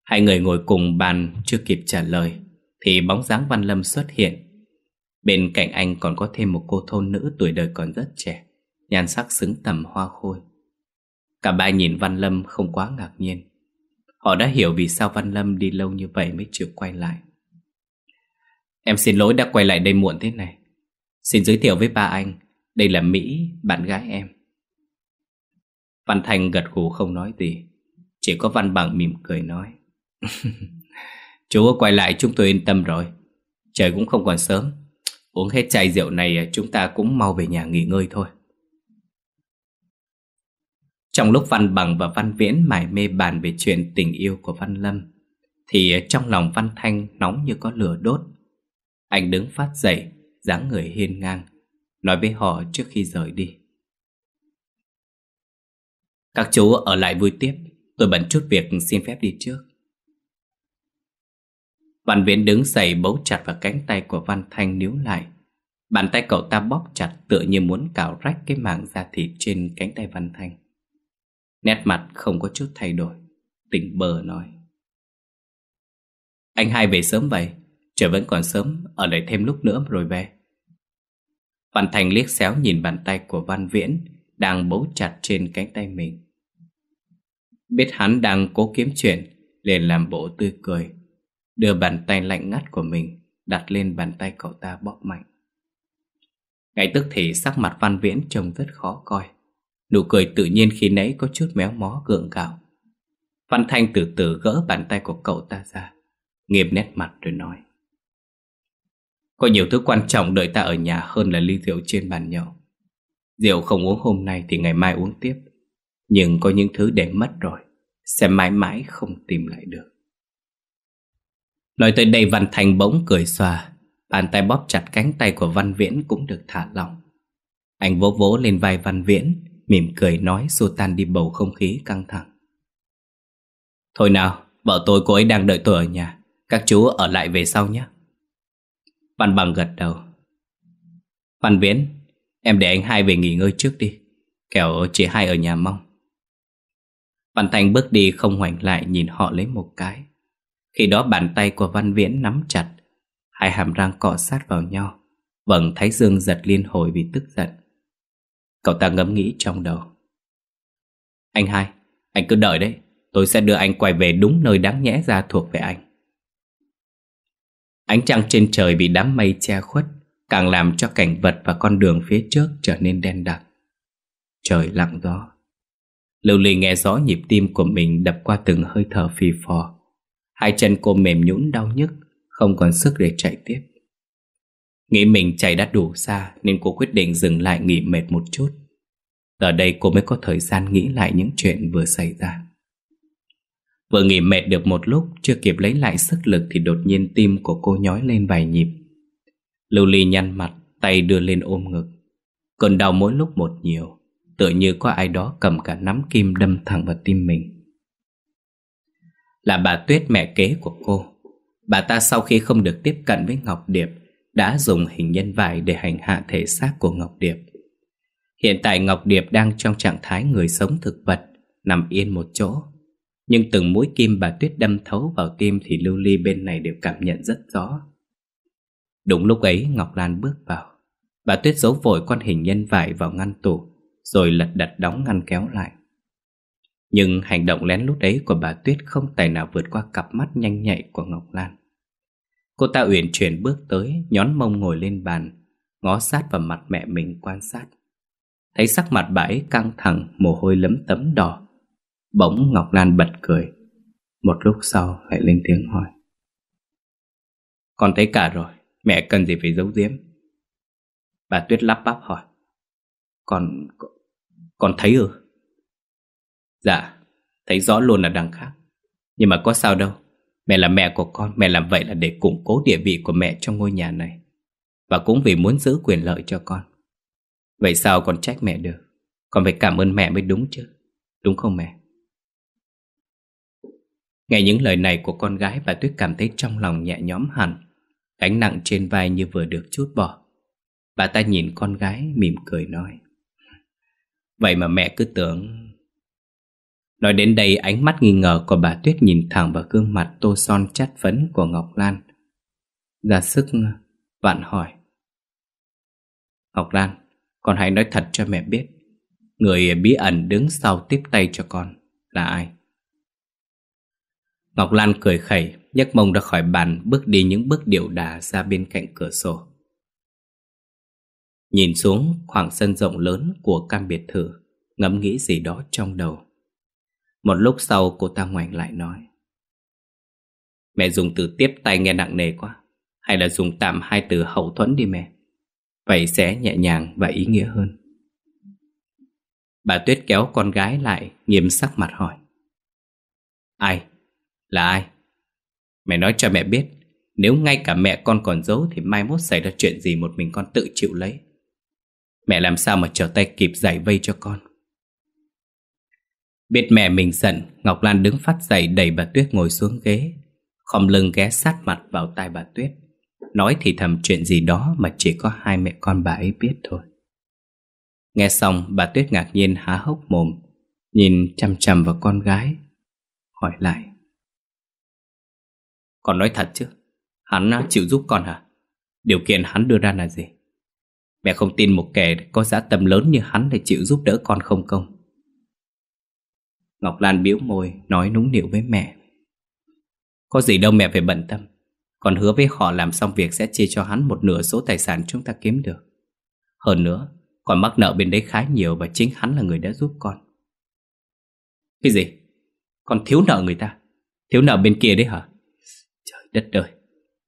Hai người ngồi cùng bàn chưa kịp trả lời, Thì bóng dáng Văn Lâm xuất hiện Bên cạnh anh còn có thêm một cô thôn nữ tuổi đời còn rất trẻ Nhan sắc xứng tầm hoa khôi. Cả ba nhìn Văn Lâm không quá ngạc nhiên. Họ đã hiểu vì sao Văn Lâm đi lâu như vậy mới chịu quay lại. Em xin lỗi đã quay lại đây muộn thế này. Xin giới thiệu với ba anh Đây là Mỹ, bạn gái em. Văn Thành gật gù không nói gì Chỉ có Văn Bằng mỉm cười nói. Chú quay lại chúng tôi yên tâm rồi. Trời cũng không còn sớm. Uống hết chai rượu này à, chúng ta cũng mau về nhà nghỉ ngơi thôi. Trong lúc Văn Bằng và Văn Viễn mải mê bàn về chuyện tình yêu của Văn Lâm Thì à, trong lòng Văn Thanh nóng như có lửa đốt. Anh đứng phát dậy, dáng người hiên ngang Nói với họ trước khi rời đi. Các chú ở lại vui tiếp Tôi bận chút việc xin phép đi trước. Văn Viễn đứng dậy bấu chặt vào cánh tay của Văn Thanh níu lại. Bàn tay cậu ta bóp chặt tựa như muốn cào rách cái mảng da thịt trên cánh tay Văn Thanh. Nét mặt không có chút thay đổi, tỉnh bờ nói. Anh hai về sớm vậy, trời vẫn còn sớm, ở lại thêm lúc nữa rồi về. Văn Thanh liếc xéo nhìn bàn tay của Văn Viễn đang bấu chặt trên cánh tay mình. Biết hắn đang cố kiếm chuyện, liền làm bộ tươi cười, Đưa bàn tay lạnh ngắt của mình, Đặt lên bàn tay cậu ta bóp mạnh. Ngay tức thì sắc mặt Văn Viễn trông rất khó coi. Nụ cười tự nhiên khi nãy có chút méo mó gượng gạo. Văn Thanh từ từ gỡ bàn tay của cậu ta ra Nghiêm nét mặt rồi nói. Có nhiều thứ quan trọng đợi ta ở nhà hơn là ly rượu trên bàn nhậu. Rượu không uống hôm nay thì ngày mai uống tiếp, Nhưng có những thứ để mất rồi, Sẽ mãi mãi không tìm lại được. Nói tới đây Văn Thành bỗng cười xòa. Bàn tay bóp chặt cánh tay của Văn Viễn cũng được thả lỏng. Anh vỗ vỗ lên vai Văn Viễn Mỉm cười nói xua tan đi bầu không khí căng thẳng. Thôi nào, vợ tôi cô ấy đang đợi tôi ở nhà. Các chú ở lại về sau nhé. Văn Bằng gật đầu. Văn Viễn, em để anh hai về nghỉ ngơi trước đi. Kẻo chị hai ở nhà mong. Văn Thành bước đi không hoành lại nhìn họ lấy một cái khi đó bàn tay của Văn Viễn nắm chặt Hai hàm răng cọ sát vào nhau. Vầng thái dương giật liên hồi vì tức giận. Cậu ta ngẫm nghĩ trong đầu. Anh hai, anh cứ đợi đấy. Tôi sẽ đưa anh quay về đúng nơi đáng nhẽ ra thuộc về anh. Ánh trăng trên trời bị đám mây che khuất Càng làm cho cảnh vật và con đường phía trước trở nên đen đặc. Trời lặng gió. Lưu Ly nghe rõ nhịp tim của mình đập qua từng hơi thở phì phò. Hai chân cô mềm nhũn đau nhức, Không còn sức để chạy tiếp. Nghĩ mình chạy đã đủ xa Nên cô quyết định dừng lại nghỉ mệt một chút. Giờ đây cô mới có thời gian nghĩ lại những chuyện vừa xảy ra. Vừa nghỉ mệt được một lúc, Chưa kịp lấy lại sức lực Thì đột nhiên tim của cô nhói lên vài nhịp. Lưu Ly nhăn mặt, Tay đưa lên ôm ngực. Cơn đau mỗi lúc một nhiều, Tựa như có ai đó cầm cả nắm kim đâm thẳng vào tim mình là bà Tuyết mẹ kế của cô. Bà ta sau khi không được tiếp cận với Ngọc Điệp đã dùng hình nhân vải để hành hạ thể xác của Ngọc Điệp. Hiện tại Ngọc Điệp đang trong trạng thái người sống thực vật, nằm yên một chỗ. Nhưng từng mũi kim bà Tuyết đâm thấu vào tim thì Lưu Ly bên này đều cảm nhận rất rõ. Đúng lúc ấy Ngọc Lan bước vào. Bà Tuyết giấu vội con hình nhân vải vào ngăn tủ, rồi lật đật đóng ngăn kéo lại. Nhưng hành động lén lút ấy của bà Tuyết không tài nào vượt qua cặp mắt nhanh nhạy của Ngọc Lan. Cô ta uyển chuyển bước tới, nhón mông ngồi lên bàn, ngó sát vào mặt mẹ mình quan sát. Thấy sắc mặt bà ấy căng thẳng, mồ hôi lấm tấm đỏ. Bỗng Ngọc Lan bật cười. Một lúc sau lại lên tiếng hỏi. Con thấy cả rồi, mẹ cần gì phải giấu giếm? Bà Tuyết lắp bắp hỏi. Con... con thấy ư? Dạ, thấy rõ luôn là đằng khác. Nhưng mà có sao đâu. Mẹ là mẹ của con, mẹ làm vậy là để củng cố địa vị của mẹ trong ngôi nhà này. Và cũng vì muốn giữ quyền lợi cho con. Vậy sao con trách mẹ được? Con phải cảm ơn mẹ mới đúng chứ. Đúng không mẹ? Nghe những lời này của con gái bà Tuyết cảm thấy trong lòng nhẹ nhõm hẳn. Gánh nặng trên vai như vừa được chút bỏ. Bà ta nhìn con gái mỉm cười nói. Vậy mà mẹ cứ tưởng Nói đến đây ánh mắt nghi ngờ của bà Tuyết nhìn thẳng vào gương mặt tô son chát phấn của Ngọc Lan. Ra sức vạn hỏi. Ngọc Lan, con hãy nói thật cho mẹ biết. Người bí ẩn đứng sau tiếp tay cho con là ai? Ngọc Lan cười khẩy, nhấc mông ra khỏi bàn, bước đi những bước điệu đà ra bên cạnh cửa sổ. Nhìn xuống khoảng sân rộng lớn của căn biệt thự, ngẫm nghĩ gì đó trong đầu. Một lúc sau cô ta ngoảnh lại nói. Mẹ dùng từ tiếp tay nghe nặng nề quá. Hay là dùng tạm hai từ hậu thuẫn đi mẹ. Vậy sẽ nhẹ nhàng và ý nghĩa hơn. Bà Tuyết kéo con gái lại, Nghiêm sắc mặt hỏi. Ai? Là ai? Mẹ nói cho mẹ biết, Nếu ngay cả mẹ con còn giấu Thì mai mốt xảy ra chuyện gì một mình con tự chịu lấy. Mẹ làm sao mà trở tay kịp giải vây cho con? Biết mẹ mình giận, Ngọc Lan đứng phát dậy đẩy bà Tuyết ngồi xuống ghế, khom lưng ghé sát mặt vào tai bà Tuyết. Nói thì thầm chuyện gì đó mà chỉ có hai mẹ con bà ấy biết thôi. Nghe xong, bà Tuyết ngạc nhiên há hốc mồm, nhìn chăm chăm vào con gái, hỏi lại. Con nói thật chứ, hắn chịu giúp con hả? Điều kiện hắn đưa ra là gì? Mẹ không tin một kẻ có giá tâm lớn như hắn để chịu giúp đỡ con không công. Ngọc Lan biểu môi, nói núng nịu với mẹ. Có gì đâu mẹ phải bận tâm. Còn hứa với họ làm xong việc sẽ chia cho hắn một nửa số tài sản chúng ta kiếm được. Hơn nữa, Còn mắc nợ bên đấy khá nhiều Và chính hắn là người đã giúp con. Cái gì? Con thiếu nợ người ta? Thiếu nợ bên kia đấy hả? Trời đất ơi!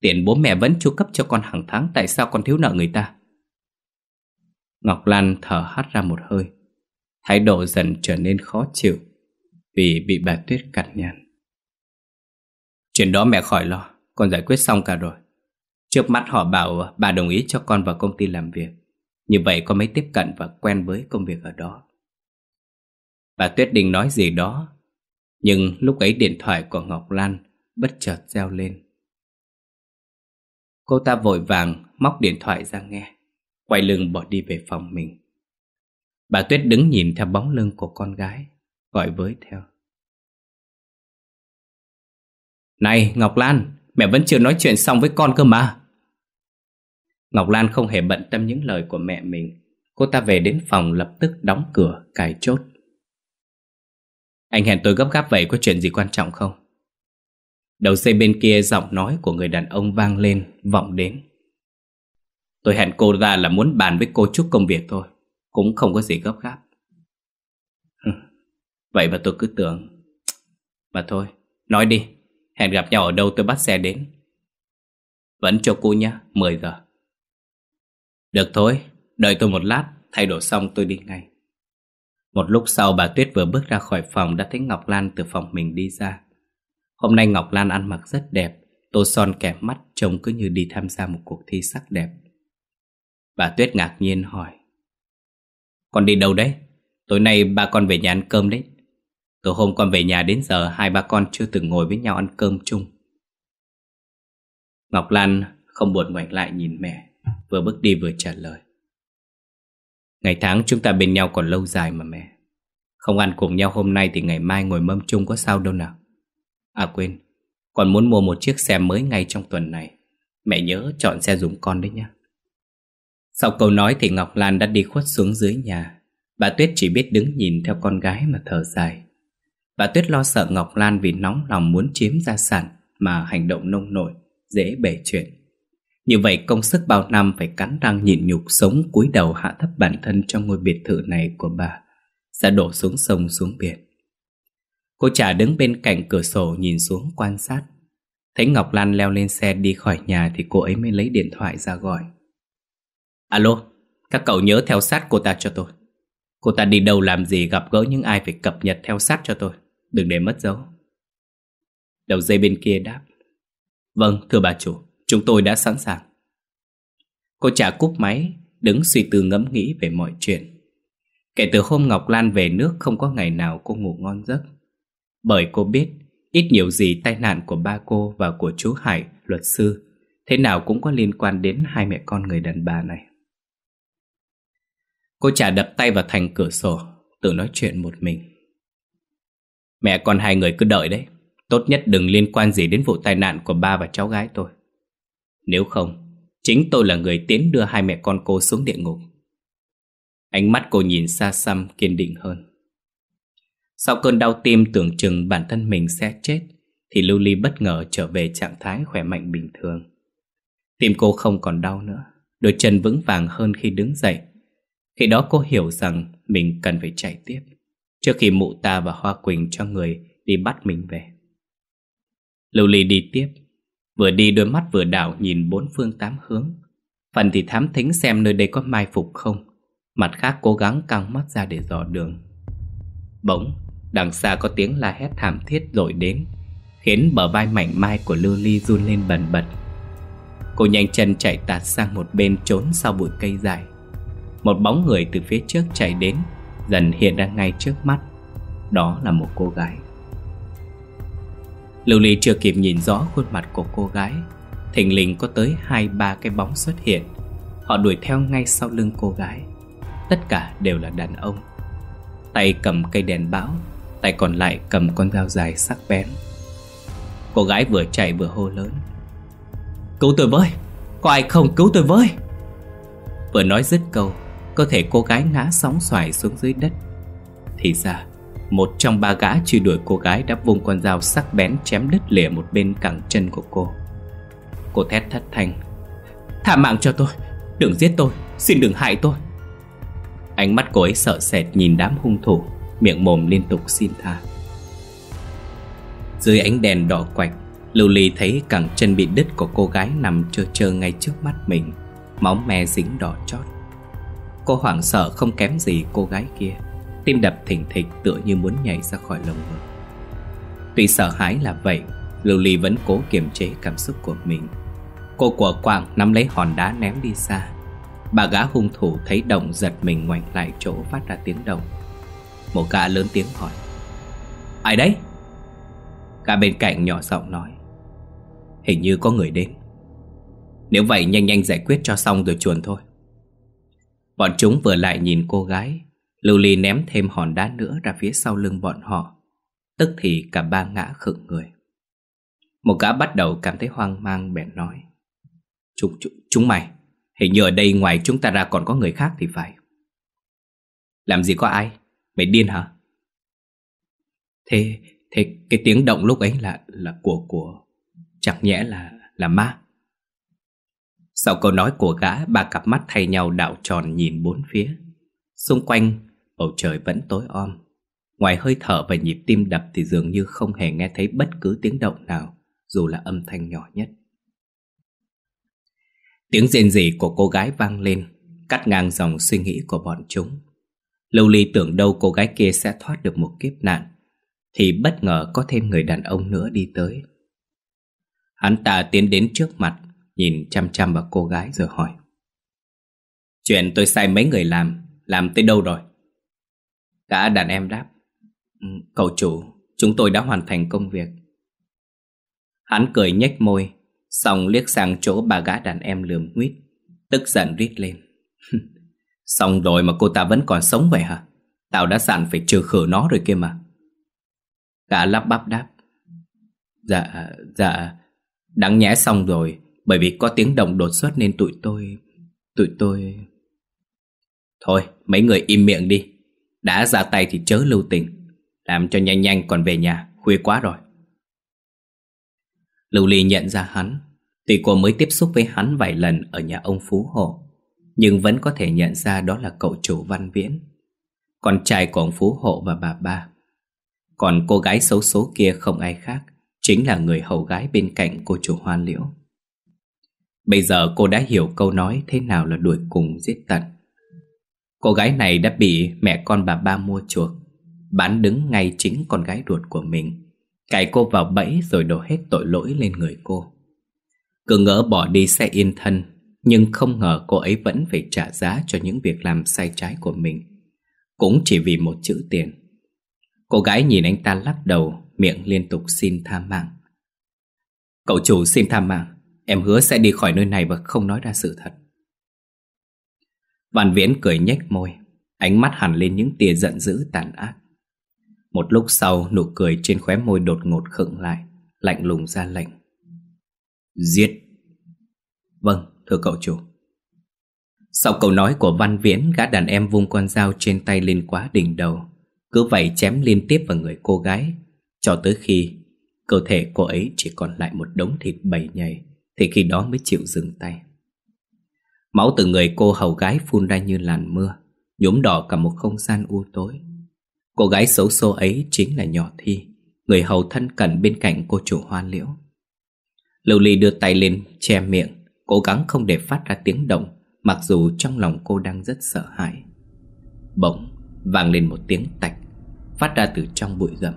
Tiền bố mẹ vẫn chu cấp cho con hàng tháng, Tại sao con thiếu nợ người ta? Ngọc Lan thở hắt ra một hơi. Thái độ dần trở nên khó chịu vì bị bà Tuyết cằn nhằn. Chuyện đó mẹ khỏi lo, con giải quyết xong cả rồi. Trước mắt họ bảo bà đồng ý cho con vào công ty làm việc. Như vậy con mới tiếp cận và quen với công việc ở đó. Bà Tuyết định nói gì đó, nhưng lúc ấy điện thoại của Ngọc Lan bất chợt reo lên. Cô ta vội vàng móc điện thoại ra nghe, quay lưng bỏ đi về phòng mình. Bà Tuyết đứng nhìn theo bóng lưng của con gái gọi với theo. Này Ngọc Lan, mẹ vẫn chưa nói chuyện xong với con cơ mà. Ngọc Lan không hề bận tâm những lời của mẹ mình. Cô ta về đến phòng lập tức đóng cửa, cài chốt. Anh hẹn tôi gấp gáp vậy có chuyện gì quan trọng không? Đầu dây bên kia giọng nói của người đàn ông vang lên, vọng đến. Tôi hẹn cô ra là muốn bàn với cô chút công việc thôi, cũng không có gì gấp gáp. Vậy mà tôi cứ tưởng Mà thôi, nói đi Hẹn gặp nhau ở đâu tôi bắt xe đến. Vẫn cho cô nhé 10 giờ. Được thôi, đợi tôi một lát Thay đổi xong tôi đi ngay. Một lúc sau bà Tuyết vừa bước ra khỏi phòng Đã thấy Ngọc Lan từ phòng mình đi ra. Hôm nay Ngọc Lan ăn mặc rất đẹp Tô son kẹp mắt Trông cứ như đi tham gia một cuộc thi sắc đẹp. Bà Tuyết ngạc nhiên hỏi Con đi đâu đấy? Tối nay ba con về nhà ăn cơm đấy từ hôm con về nhà đến giờ hai ba con chưa từng ngồi với nhau ăn cơm chung. Ngọc Lan không buồn ngoảnh lại nhìn mẹ, vừa bước đi vừa trả lời. Ngày tháng chúng ta bên nhau còn lâu dài mà mẹ. Không ăn cùng nhau hôm nay thì ngày mai ngồi mâm chung có sao đâu nào. À quên Còn muốn mua một chiếc xe mới ngay trong tuần này. Mẹ nhớ chọn xe dùng con đấy nhá. Sau câu nói thì Ngọc Lan đã đi khuất xuống dưới nhà. Bà Tuyết chỉ biết đứng nhìn theo con gái mà thở dài. Bà Tuyết lo sợ Ngọc Lan vì nóng lòng muốn chiếm gia sản Mà hành động nông nổi, dễ bể chuyện Như vậy công sức bao năm phải cắn răng nhịn nhục sống cúi đầu hạ thấp bản thân trong ngôi biệt thự này của bà Sẽ đổ xuống sông xuống biển Cô trả đứng bên cạnh cửa sổ nhìn xuống quan sát Thấy Ngọc Lan leo lên xe đi khỏi nhà thì cô ấy mới lấy điện thoại ra gọi. Alo, các cậu nhớ theo sát cô ta cho tôi. Cô ta đi đâu làm gì gặp gỡ những ai phải cập nhật theo sát cho tôi. Đừng để mất dấu. Đầu dây bên kia đáp. Vâng, thưa bà chủ, chúng tôi đã sẵn sàng. Cô trả cúp máy, đứng suy tư ngẫm nghĩ về mọi chuyện. Kể từ hôm Ngọc Lan về nước không có ngày nào cô ngủ ngon giấc. Bởi cô biết Ít nhiều gì tai nạn của ba cô và của chú Hải, luật sư, thế nào cũng có liên quan đến hai mẹ con người đàn bà này. Cô trả đập tay vào thành cửa sổ, tự nói chuyện một mình. Mẹ con hai người cứ đợi đấy, tốt nhất đừng liên quan gì đến vụ tai nạn của ba và cháu gái tôi. Nếu không, chính tôi là người tiến đưa hai mẹ con cô xuống địa ngục. Ánh mắt cô nhìn xa xăm kiên định hơn. Sau cơn đau tim tưởng chừng bản thân mình sẽ chết Thì Lưu Ly bất ngờ trở về trạng thái khỏe mạnh bình thường Tim cô không còn đau nữa Đôi chân vững vàng hơn khi đứng dậy Khi đó cô hiểu rằng mình cần phải chạy tiếp Trước khi mụ ta và Hoa Quỳnh cho người đi bắt mình về. Lưu Ly đi tiếp, Vừa đi đôi mắt vừa đảo nhìn bốn phương tám hướng. Phần thì thám thính xem nơi đây có mai phục không, Mặt khác cố gắng căng mắt ra để dò đường. Bỗng, Đằng xa có tiếng la hét thảm thiết rồi đến, Khiến bờ vai mảnh mai của Lưu Ly run lên bần bật. Cô nhanh chân chạy tạt sang một bên trốn sau bụi cây dài. Một bóng người từ phía trước chạy đến Dần hiện ra ngay trước mắt. Đó là một cô gái. Lưu Ly chưa kịp nhìn rõ khuôn mặt của cô gái, Thình lình có tới hai, ba cái bóng xuất hiện. Họ đuổi theo ngay sau lưng cô gái. Tất cả đều là đàn ông. Tay cầm cây đèn bão, Tay còn lại cầm con dao dài sắc bén. Cô gái vừa chạy vừa hô lớn. Cứu tôi với! Có ai không? Cứu tôi với! Vừa nói dứt câu Cơ thể cô gái ngã sóng xoài xuống dưới đất. Thì ra, Một trong ba gã truy đuổi cô gái Đã vung con dao sắc bén chém đứt lìa một bên cẳng chân của cô. Cô thét thất thanh Thả mạng cho tôi, Đừng giết tôi, Xin đừng hại tôi. Ánh mắt cô ấy sợ sệt nhìn đám hung thủ, Miệng mồm liên tục xin tha. Dưới ánh đèn đỏ quạch, Lưu Ly thấy cẳng chân bị đứt của cô gái nằm trơ trơ ngay trước mắt mình, Máu me dính đỏ chót. Cô hoảng sợ không kém gì cô gái kia. Tim đập thình thịch tựa như muốn nhảy ra khỏi lồng ngực. Tuy sợ hãi là vậy, Lưu Ly vẫn cố kiềm chế cảm xúc của mình. Cô quả quạng nắm lấy hòn đá ném đi xa. Bà gã hung thủ thấy động giật mình ngoảnh lại chỗ phát ra tiếng động. Một gã lớn tiếng hỏi, Ai đấy? Gã bên cạnh nhỏ giọng nói, Hình như có người đến. Nếu vậy nhanh nhanh giải quyết cho xong rồi chuồn thôi. Bọn chúng vừa lại nhìn cô gái. Lưu Ly ném thêm hòn đá nữa ra phía sau lưng bọn họ. Tức thì cả ba ngã khựng người. Một gã bắt đầu cảm thấy hoang mang bèn nói. Chúng, chúng, chúng mày Hình như ở đây ngoài chúng ta ra còn có người khác thì phải. Làm gì có ai? Mày điên hả? Thế, thế cái tiếng động lúc ấy là là của của chẳng nhẽ là là ma. Sau câu nói của gã, ba cặp mắt thay nhau đảo tròn nhìn bốn phía. Xung quanh, bầu trời vẫn tối om. Ngoài hơi thở và nhịp tim đập thì dường như không hề nghe thấy bất cứ tiếng động nào, dù là âm thanh nhỏ nhất. Tiếng rên rỉ của cô gái vang lên, cắt ngang dòng suy nghĩ của bọn chúng. Lưu Ly tưởng đâu cô gái kia sẽ thoát được một kiếp nạn Thì bất ngờ có thêm người đàn ông nữa đi tới Hắn ta tiến đến trước mặt Nhìn chăm chăm vào cô gái rồi hỏi Chuyện tôi sai mấy người làm Làm tới đâu rồi Cả đàn em đáp ừ, Cậu chủ Chúng tôi đã hoàn thành công việc Hắn cười nhếch môi Xong liếc sang chỗ bà gã đàn em lườm nguyết Tức giận rít lên Xong rồi mà cô ta vẫn còn sống vậy hả? Tao đã sẵn phải trừ khử nó rồi kia mà. Gã lắp bắp đáp. Dạ, dạ, đáng nhẽ xong rồi, bởi vì có tiếng động đột xuất nên tụi tôi, tụi tôi... Thôi, mấy người im miệng đi. Đã ra tay thì chớ lưu tình. Làm cho nhanh nhanh còn về nhà, khuya quá rồi. Lưu Ly nhận ra hắn, tuy cô mới tiếp xúc với hắn vài lần ở nhà ông Phú Hộ, nhưng vẫn có thể nhận ra đó là cậu chủ Văn Viễn, con trai của ông Phú Hộ và bà ba. Còn cô gái xấu số kia không ai khác, chính là người hầu gái bên cạnh cô chủ Hoan Liễu. Bây giờ cô đã hiểu câu nói thế nào là đuổi cùng giết tận. Cô gái này đã bị mẹ con bà ba mua chuộc, bán đứng ngay chính con gái ruột của mình, cài cô vào bẫy rồi đổ hết tội lỗi lên người cô. Cứ ngỡ bỏ đi sẽ yên thân, nhưng không ngờ cô ấy vẫn phải trả giá cho những việc làm sai trái của mình, cũng chỉ vì một chữ tiền. Cô gái nhìn anh ta lắc đầu, miệng liên tục xin tha mạng. Cậu chủ xin tha mạng, em hứa sẽ đi khỏi nơi này và không nói ra sự thật. Văn Viễn cười nhếch môi, ánh mắt hẳn lên những tia giận dữ tàn ác. Một lúc sau, nụ cười trên khóe môi đột ngột khựng lại, lạnh lùng ra lệnh. Giết! Vâng, thưa cậu chủ. Sau câu nói của Văn Viễn, gã đàn em vung con dao trên tay lên quá đỉnh đầu, cứ vậy chém liên tiếp vào người cô gái, cho tới khi cơ thể cô ấy chỉ còn lại một đống thịt bầy nhầy, thì khi đó mới chịu dừng tay. Máu từ người cô hầu gái phun ra như làn mưa, nhuốm đỏ cả một không gian u tối. Cô gái xấu xô ấy chính là nhỏ thi, người hầu thân cận bên cạnh cô chủ hoa liễu. Lưu Ly đưa tay lên che miệng, cố gắng không để phát ra tiếng động, mặc dù trong lòng cô đang rất sợ hãi. Bỗng vang lên một tiếng tạch, phát ra từ trong bụi rậm.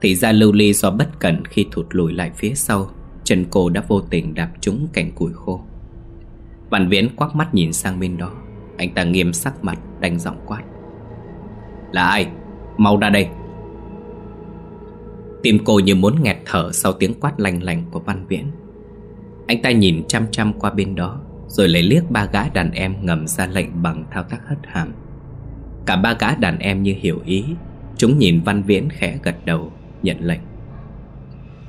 Thì ra Lưu Ly do bất cẩn khi thụt lùi lại phía sau, chân cô đã vô tình đạp trúng cành củi khô. Văn Viễn quắc mắt nhìn sang bên đó, anh ta nghiêm sắc mặt, đánh giọng quát. Là ai? Mau ra đây Tim cô như muốn nghẹt thở sau tiếng quát lành lành của Văn Viễn Anh ta nhìn chăm chăm qua bên đó Rồi lấy liếc ba gã đàn em ngầm ra lệnh bằng thao tác hất hàm Cả ba gã đàn em như hiểu ý Chúng nhìn Văn Viễn khẽ gật đầu Nhận lệnh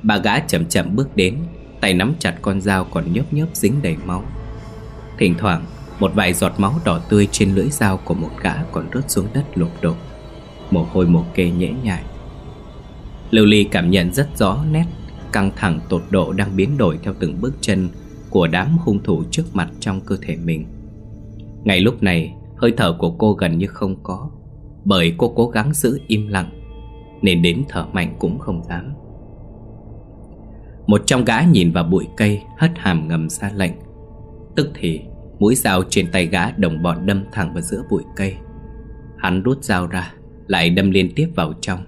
bà gã chậm chậm bước đến Tay nắm chặt con dao còn nhớp nhớp dính đầy máu Thỉnh thoảng Một vài giọt máu đỏ tươi trên lưỡi dao của một gã còn rớt xuống đất lục đục mồ hôi mồ kê nhễ nhại. Lưu Ly cảm nhận rất rõ nét căng thẳng tột độ đang biến đổi theo từng bước chân của đám hung thủ trước mặt trong cơ thể mình. Ngay lúc này, hơi thở của cô gần như không có, bởi cô cố gắng giữ im lặng, nên đến thở mạnh cũng không dám. Một trong gã nhìn vào bụi cây hất hàm ngầm ra lệnh. Tức thì, mũi dao trên tay gã đồng bọn đâm thẳng vào giữa bụi cây. Hắn rút dao ra, lại đâm liên tiếp vào trong.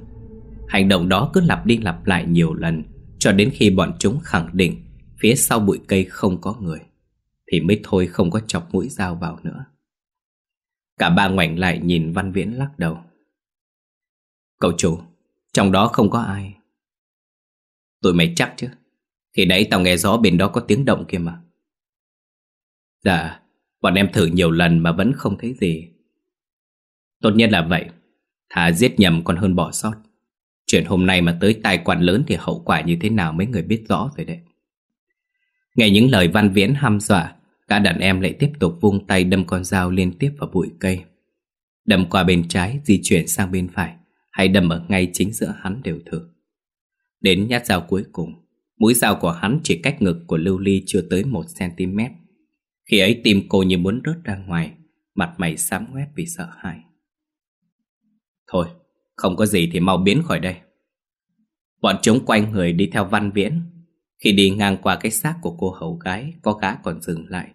Hành động đó cứ lặp đi lặp lại nhiều lần cho đến khi bọn chúng khẳng định phía sau bụi cây không có người thì mới thôi không có chọc mũi dao vào nữa. Cả ba ngoảnh lại nhìn Văn Viễn lắc đầu. Cậu chủ, trong đó không có ai. Tụi mày chắc chứ? Khi nãy tao nghe rõ bên đó có tiếng động kia mà. Dạ, bọn em thử nhiều lần mà vẫn không thấy gì. Tốt nhất là vậy. Thà giết nhầm còn hơn bỏ sót Chuyện hôm nay mà tới tài quản lớn Thì hậu quả như thế nào mấy người biết rõ rồi đấy Nghe những lời văn viễn hăm dọa Cả đàn em lại tiếp tục vung tay đâm con dao liên tiếp vào bụi cây Đâm qua bên trái di chuyển sang bên phải Hay đâm ở ngay chính giữa hắn đều thử Đến nhát dao cuối cùng Mũi dao của hắn chỉ cách ngực của Lưu Ly chưa tới 1cm Khi ấy tim cô như muốn rớt ra ngoài Mặt mày xám ngoét vì sợ hãi Thôi, không có gì thì mau biến khỏi đây. Bọn chúng quanh người đi theo văn viễn. Khi đi ngang qua cái xác của cô hầu gái, có gã còn dừng lại.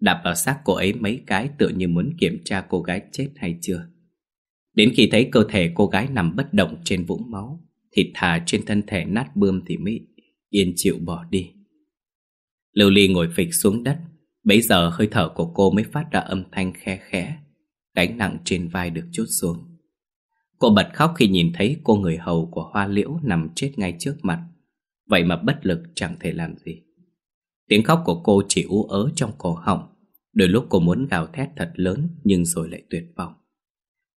Đạp vào xác cô ấy mấy cái tựa như muốn kiểm tra cô gái chết hay chưa. Đến khi thấy cơ thể cô gái nằm bất động trên vũng máu, thịt thà trên thân thể nát bươm thì mới yên chịu bỏ đi. Lưu Ly ngồi phịch xuống đất, bấy giờ hơi thở của cô mới phát ra âm thanh khe khẽ, gánh nặng trên vai được chút xuống. Cô bật khóc khi nhìn thấy cô người hầu của hoa liễu nằm chết ngay trước mặt Vậy mà bất lực chẳng thể làm gì Tiếng khóc của cô chỉ ú ớ trong cổ họng Đôi lúc cô muốn gào thét thật lớn nhưng rồi lại tuyệt vọng.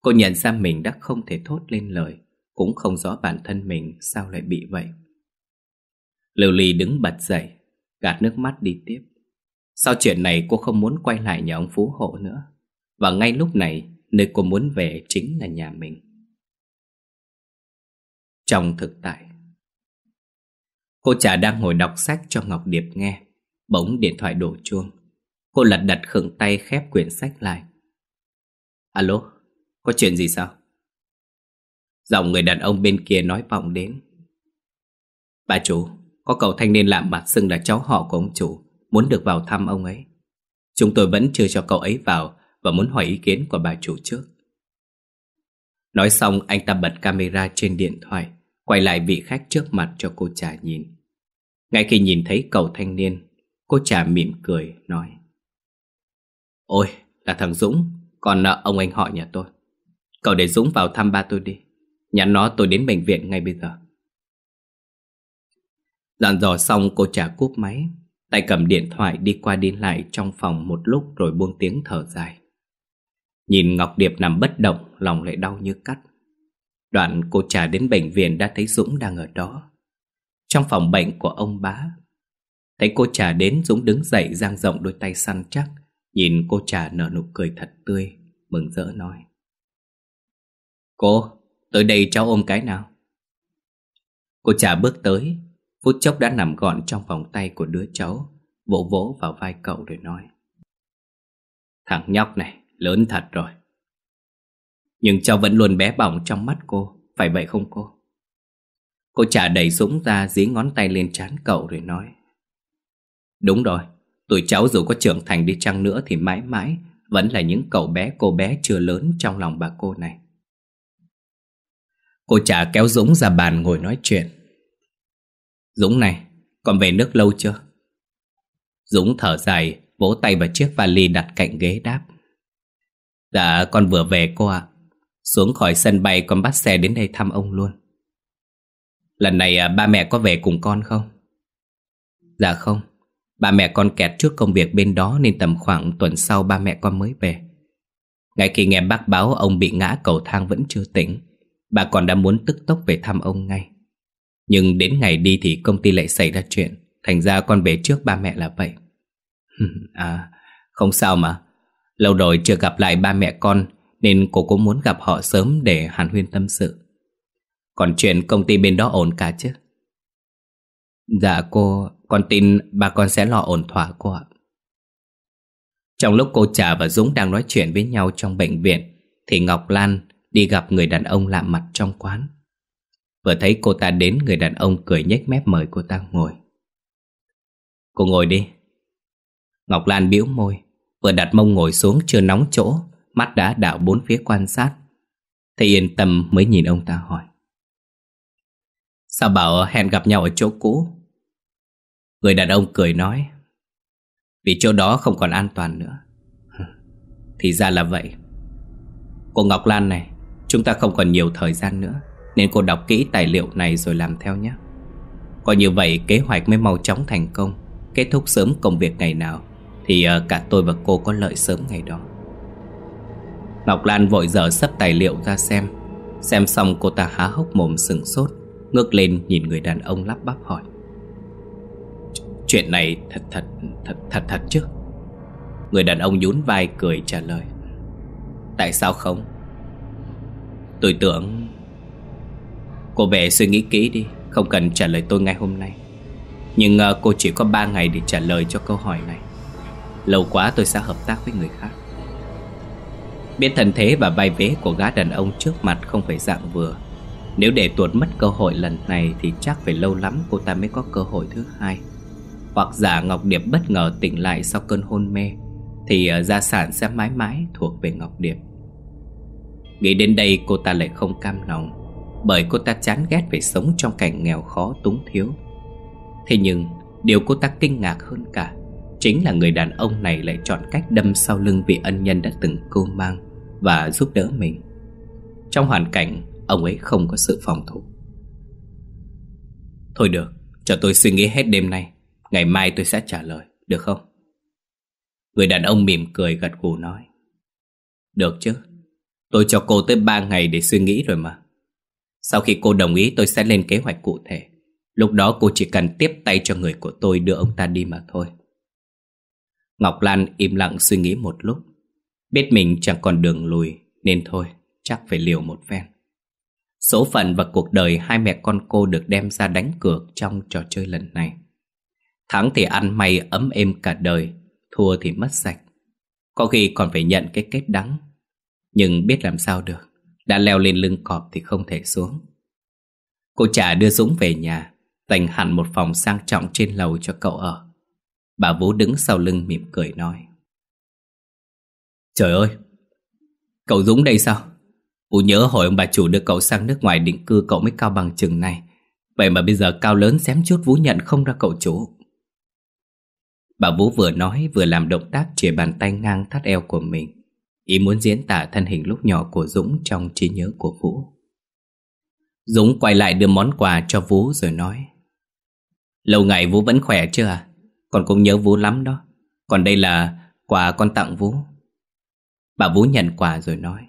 Cô nhận ra mình đã không thể thốt lên lời, cũng không rõ bản thân mình sao lại bị vậy. Lưu Ly đứng bật dậy, gạt nước mắt đi tiếp. Sau chuyện này cô không muốn quay lại nhà ông Phú Hộ nữa. Và ngay lúc này, nơi cô muốn về chính là nhà mình. Trong thực tại Cô trà đang ngồi đọc sách cho Ngọc Điệp nghe Bỗng điện thoại đổ chuông Cô lật đặt khựng tay khép quyển sách lại Alo, có chuyện gì sao? Giọng người đàn ông bên kia nói vọng đến Bà chủ, có cậu thanh niên lạ mặt xưng là cháu họ của ông chủ, Muốn được vào thăm ông ấy. Chúng tôi vẫn chưa cho cậu ấy vào Và muốn hỏi ý kiến của bà chủ trước. Nói xong, anh ta bật camera trên điện thoại, Quay lại vị khách trước mặt cho cô trà nhìn. Ngay khi nhìn thấy cậu thanh niên, Cô trà mỉm cười, nói, Ôi, là thằng Dũng Còn ờ, ông anh họ nhà tôi. Cậu để Dũng vào thăm ba tôi đi. Nhắn nó tôi đến bệnh viện ngay bây giờ. Dặn dò xong cô trả cúp máy. Tay cầm điện thoại đi qua đi lại trong phòng một lúc rồi buông tiếng thở dài. Nhìn Ngọc Điệp nằm bất động Lòng lại đau như cắt. Đoạn cô trả đến bệnh viện đã thấy Dũng đang ở đó. Trong phòng bệnh của ông bá Thấy cô trả đến Dũng đứng dậy giang rộng đôi tay săn chắc. Nhìn cô trả nở nụ cười thật tươi Mừng rỡ nói. Cô, tới đây cháu ôm cái nào? Cô trả bước tới Phút chốc đã nằm gọn trong vòng tay của đứa cháu, Vỗ vỗ vào vai cậu rồi nói. Thằng nhóc này, lớn thật rồi. Nhưng cháu vẫn luôn bé bỏng trong mắt cô, Phải vậy không cô? Cô trả đẩy Dũng ra dí ngón tay lên trán cậu rồi nói. Đúng rồi, Tụi cháu dù có trưởng thành đi chăng nữa Thì mãi mãi Vẫn là những cậu bé cô bé chưa lớn trong lòng bà cô này. Cô trả kéo Dũng ra bàn ngồi nói chuyện. Dũng này, con về nước lâu chưa? Dũng thở dài, vỗ tay vào chiếc vali đặt cạnh ghế đáp. Dạ, con vừa về cô ạ. Xuống khỏi sân bay con bắt xe đến đây thăm ông luôn. Lần này à, ba mẹ có về cùng con không? Dạ không, ba mẹ con kẹt trước công việc bên đó nên tầm khoảng tuần sau ba mẹ con mới về. Ngay khi nghe bác báo ông bị ngã cầu thang vẫn chưa tỉnh, bà còn đã muốn tức tốc về thăm ông ngay. Nhưng đến ngày đi thì công ty lại xảy ra chuyện. Thành ra con về trước ba mẹ là vậy. À không sao mà. Lâu rồi chưa gặp lại ba mẹ con, Nên cô cũng muốn gặp họ sớm để hàn huyên tâm sự. Còn chuyện công ty bên đó ổn cả chứ? Dạ cô, Con tin ba con sẽ lo ổn thỏa cô ạ. Trong lúc cô Trà và Dũng đang nói chuyện với nhau trong bệnh viện, Thì Ngọc Lan đi gặp người đàn ông lạ mặt trong quán. Vừa thấy cô ta đến, người đàn ông cười nhếch mép mời cô ta ngồi. Cô ngồi đi. Ngọc Lan bĩu môi, Vừa đặt mông ngồi xuống chưa nóng chỗ, Mắt đã đảo bốn phía quan sát. Thầy yên tâm mới nhìn ông ta hỏi. Sao bảo hẹn gặp nhau ở chỗ cũ? Người đàn ông cười nói. Vì chỗ đó không còn an toàn nữa. Thì ra là vậy. Cô Ngọc Lan này, Chúng ta không còn nhiều thời gian nữa nên cô đọc kỹ tài liệu này rồi làm theo nhé. Có như vậy, kế hoạch mới mau chóng thành công. Kết thúc sớm công việc ngày nào, Thì ờ, cả tôi và cô có lợi sớm ngày đó. Ngọc Lan vội dở sắp tài liệu ra xem. Xem xong, cô ta há hốc mồm sừng sốt, Ngước lên nhìn người đàn ông lắp bắp hỏi. Chuyện này thật thật thật thật thật chứ? Người đàn ông nhún vai cười trả lời. Tại sao không? Tôi tưởng Cô về suy nghĩ kỹ đi Không cần trả lời tôi ngay hôm nay. Nhưng uh, cô chỉ có 3 ngày để trả lời cho câu hỏi này. Lâu quá tôi sẽ hợp tác với người khác. Biết thần thế và vai vế của gã đàn ông trước mặt không phải dạng vừa. Nếu để tuột mất cơ hội lần này Thì chắc phải lâu lắm cô ta mới có cơ hội thứ hai. Hoặc giả Ngọc Điệp bất ngờ tỉnh lại sau cơn hôn mê Thì uh, gia sản sẽ mãi mãi thuộc về Ngọc Điệp. Nghĩ đến đây cô ta lại không cam lòng bởi cô ta chán ghét phải sống trong cảnh nghèo khó túng thiếu. Thế nhưng điều cô ta kinh ngạc hơn cả Chính là người đàn ông này lại chọn cách đâm sau lưng vị ân nhân đã từng cô mang Và giúp đỡ mình. Trong hoàn cảnh ông ấy không có sự phòng thủ. Thôi được, cho tôi suy nghĩ hết đêm nay Ngày mai tôi sẽ trả lời, được không? Người đàn ông mỉm cười gật gù nói. Được chứ Tôi cho cô tới ba ngày để suy nghĩ rồi mà. Sau khi cô đồng ý, tôi sẽ lên kế hoạch cụ thể. Lúc đó cô chỉ cần tiếp tay cho người của tôi đưa ông ta đi mà thôi. Ngọc Lan im lặng suy nghĩ một lúc. Biết mình chẳng còn đường lùi, Nên thôi, chắc phải liều một phen. Số phận và cuộc đời hai mẹ con cô được đem ra đánh cược trong trò chơi lần này. Thắng thì ăn may, ấm êm cả đời, Thua thì mất sạch. Có khi còn phải nhận cái kết đắng. Nhưng biết làm sao được. Đã leo lên lưng cọp thì không thể xuống. Cô trả đưa Dũng về nhà, Dành hẳn một phòng sang trọng trên lầu cho cậu ở. Bà Vũ đứng sau lưng mỉm cười nói. Trời ơi! Cậu Dũng đây sao? Vũ nhớ hồi ông bà chủ đưa cậu sang nước ngoài định cư cậu mới cao bằng chừng này. Vậy mà bây giờ cao lớn xém chút Vũ nhận không ra cậu chủ. Bà Vũ vừa nói vừa làm động tác chìa bàn tay ngang thắt eo của mình. Ý muốn diễn tả thân hình lúc nhỏ của Dũng trong trí nhớ của Vũ. Dũng quay lại đưa món quà cho Vũ rồi nói, Lâu ngày Vũ vẫn khỏe chưa à? Con cũng nhớ Vũ lắm đó. Còn đây là quà con tặng Vũ. Bà Vũ nhận quà rồi nói,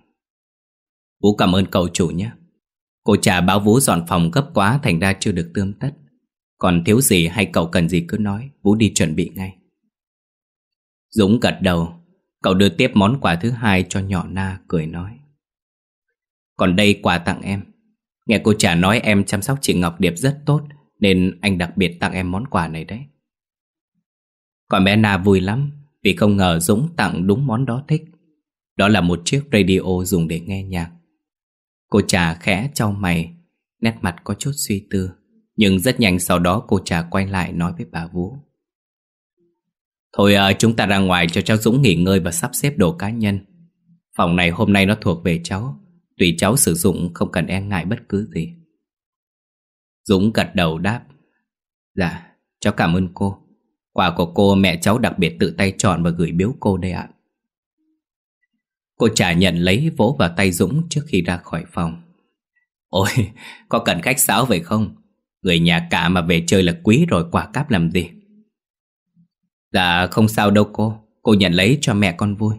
Vũ cảm ơn cậu chủ nhé. Cô trả báo Vũ dọn phòng gấp quá Thành ra chưa được tươm tất. Còn thiếu gì hay cậu cần gì cứ nói, Vũ đi chuẩn bị ngay. Dũng gật đầu. Cậu đưa tiếp món quà thứ hai cho nhỏ Na cười nói. Còn đây quà tặng em. Nghe cô trả nói em chăm sóc chị Ngọc Điệp rất tốt, Nên anh đặc biệt tặng em món quà này đấy. Còn bé Na vui lắm, Vì không ngờ Dũng tặng đúng món đó thích. Đó là một chiếc radio dùng để nghe nhạc. Cô trà khẽ trao mày, Nét mặt có chút suy tư, Nhưng rất nhanh sau đó cô trà quay lại nói với bà Vũ. Thôi à, chúng ta ra ngoài cho cháu Dũng nghỉ ngơi và sắp xếp đồ cá nhân. Phòng này hôm nay nó thuộc về cháu. Tùy cháu sử dụng không cần e ngại bất cứ gì. Dũng gật đầu đáp Dạ, cháu cảm ơn cô. Quà của cô mẹ cháu đặc biệt tự tay chọn và gửi biếu cô đây ạ. Cô trả nhận lấy vỗ vào tay Dũng trước khi ra khỏi phòng. Ôi, có cần khách sáo vậy không? Người nhà cả mà về chơi là quý rồi quà cáp làm gì? Dạ không sao đâu cô. Cô nhận lấy cho mẹ con vui.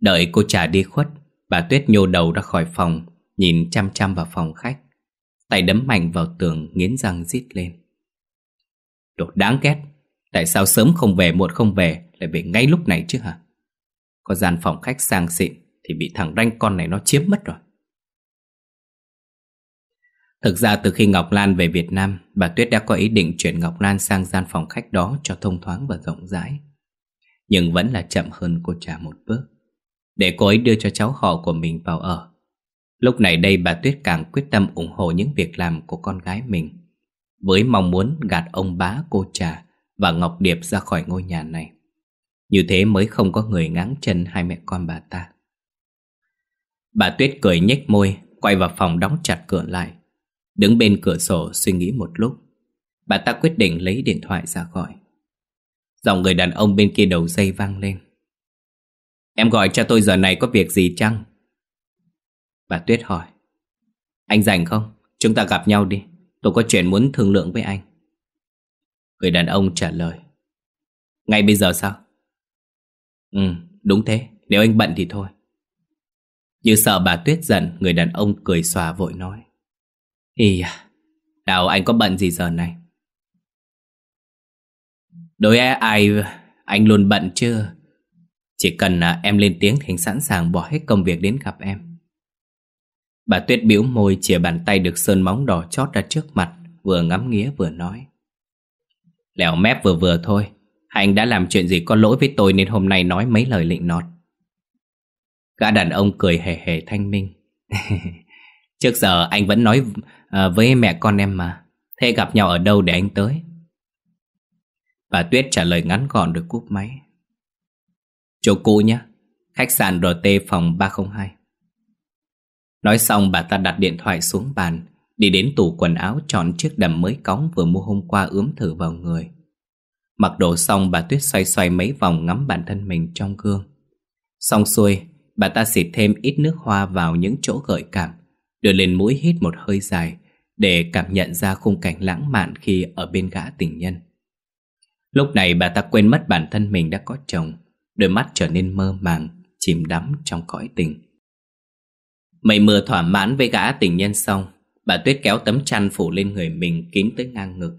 Đợi cô trà đi khuất, Bà Tuyết nhô đầu ra khỏi phòng, Nhìn chăm chăm vào phòng khách. Tay đấm mạnh vào tường, nghiến răng rít lên. Đồ đáng ghét, Tại sao sớm không về, muộn không về, Lại về ngay lúc này chứ hả? Có gian phòng khách sang xịn Thì bị thằng ranh con này nó chiếm mất rồi. Thực ra từ khi Ngọc Lan về Việt Nam, Bà Tuyết đã có ý định chuyển Ngọc Lan sang gian phòng khách đó Cho thông thoáng và rộng rãi. Nhưng vẫn là chậm hơn cô trả một bước. Để cô ấy đưa cho cháu họ của mình vào ở. Lúc này đây bà Tuyết càng quyết tâm ủng hộ những việc làm của con gái mình, Với mong muốn gạt ông bá, cô trà và Ngọc Điệp ra khỏi ngôi nhà này. Như thế mới không có người ngáng chân hai mẹ con bà ta. Bà Tuyết cười nhếch môi, Quay vào phòng đóng chặt cửa lại. Đứng bên cửa sổ suy nghĩ một lúc. Bà ta quyết định lấy điện thoại ra gọi. Giọng người đàn ông bên kia đầu dây vang lên. Em gọi cho tôi giờ này có việc gì chăng? Bà Tuyết hỏi. Anh rảnh không? Chúng ta gặp nhau đi. Tôi có chuyện muốn thương lượng với anh. Người đàn ông trả lời. Ngay bây giờ sao? Ừ, đúng thế. Nếu anh bận thì thôi. Như sợ bà Tuyết giận Người đàn ông cười xòa vội nói. Ý à Nào anh có bận gì giờ này? Đối với ai Anh luôn bận chưa? Chỉ cần à, em lên tiếng thì sẵn sàng bỏ hết công việc đến gặp em. Bà Tuyết biểu môi chìa bàn tay được sơn móng đỏ chót ra trước mặt Vừa ngắm nghía vừa nói. Lẻo mép vừa vừa thôi Anh đã làm chuyện gì có lỗi với tôi Nên hôm nay nói mấy lời lịnh nọt. Gã đàn ông cười hề hề thanh minh. Trước giờ anh vẫn nói ờ, với mẹ con em mà. Thế gặp nhau ở đâu để anh tới? Bà Tuyết trả lời ngắn gọn được cúp máy. Chỗ cũ nhé, Khách sạn RT phòng 302 Nói xong bà ta đặt điện thoại xuống bàn, Đi đến tủ quần áo chọn chiếc đầm mới cóng vừa mua hôm qua ướm thử vào người. Mặc đồ xong, bà Tuyết xoay xoay mấy vòng ngắm bản thân mình trong gương. Xong xuôi, Bà ta xịt thêm ít nước hoa vào những chỗ gợi cảm. Đưa lên mũi hít một hơi dài Để cảm nhận ra khung cảnh lãng mạn khi ở bên gã tình nhân. Lúc này bà ta quên mất bản thân mình đã có chồng Đôi mắt trở nên mơ màng Chìm đắm trong cõi tình. Mây mưa thỏa mãn với gã tình nhân xong Bà Tuyết kéo tấm chăn phủ lên người mình kín tới ngang ngực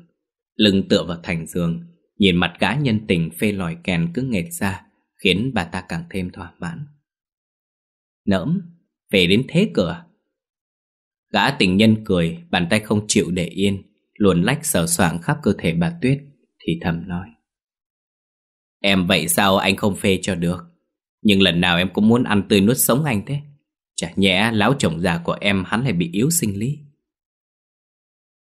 Lưng tựa vào thành giường Nhìn mặt gã nhân tình phê lòi kèn cứ nghệt ra Khiến bà ta càng thêm thỏa mãn. Nỡm, về đến thế cửa à? Gã tình nhân cười, Bàn tay không chịu để yên, Luồn lách sờ soạng khắp cơ thể bà Tuyết, Thì thầm nói. Em vậy sao anh không phê cho được? Nhưng lần nào em cũng muốn ăn tươi nuốt sống anh thế. Chả nhẽ lão chồng già của em hắn lại bị yếu sinh lý.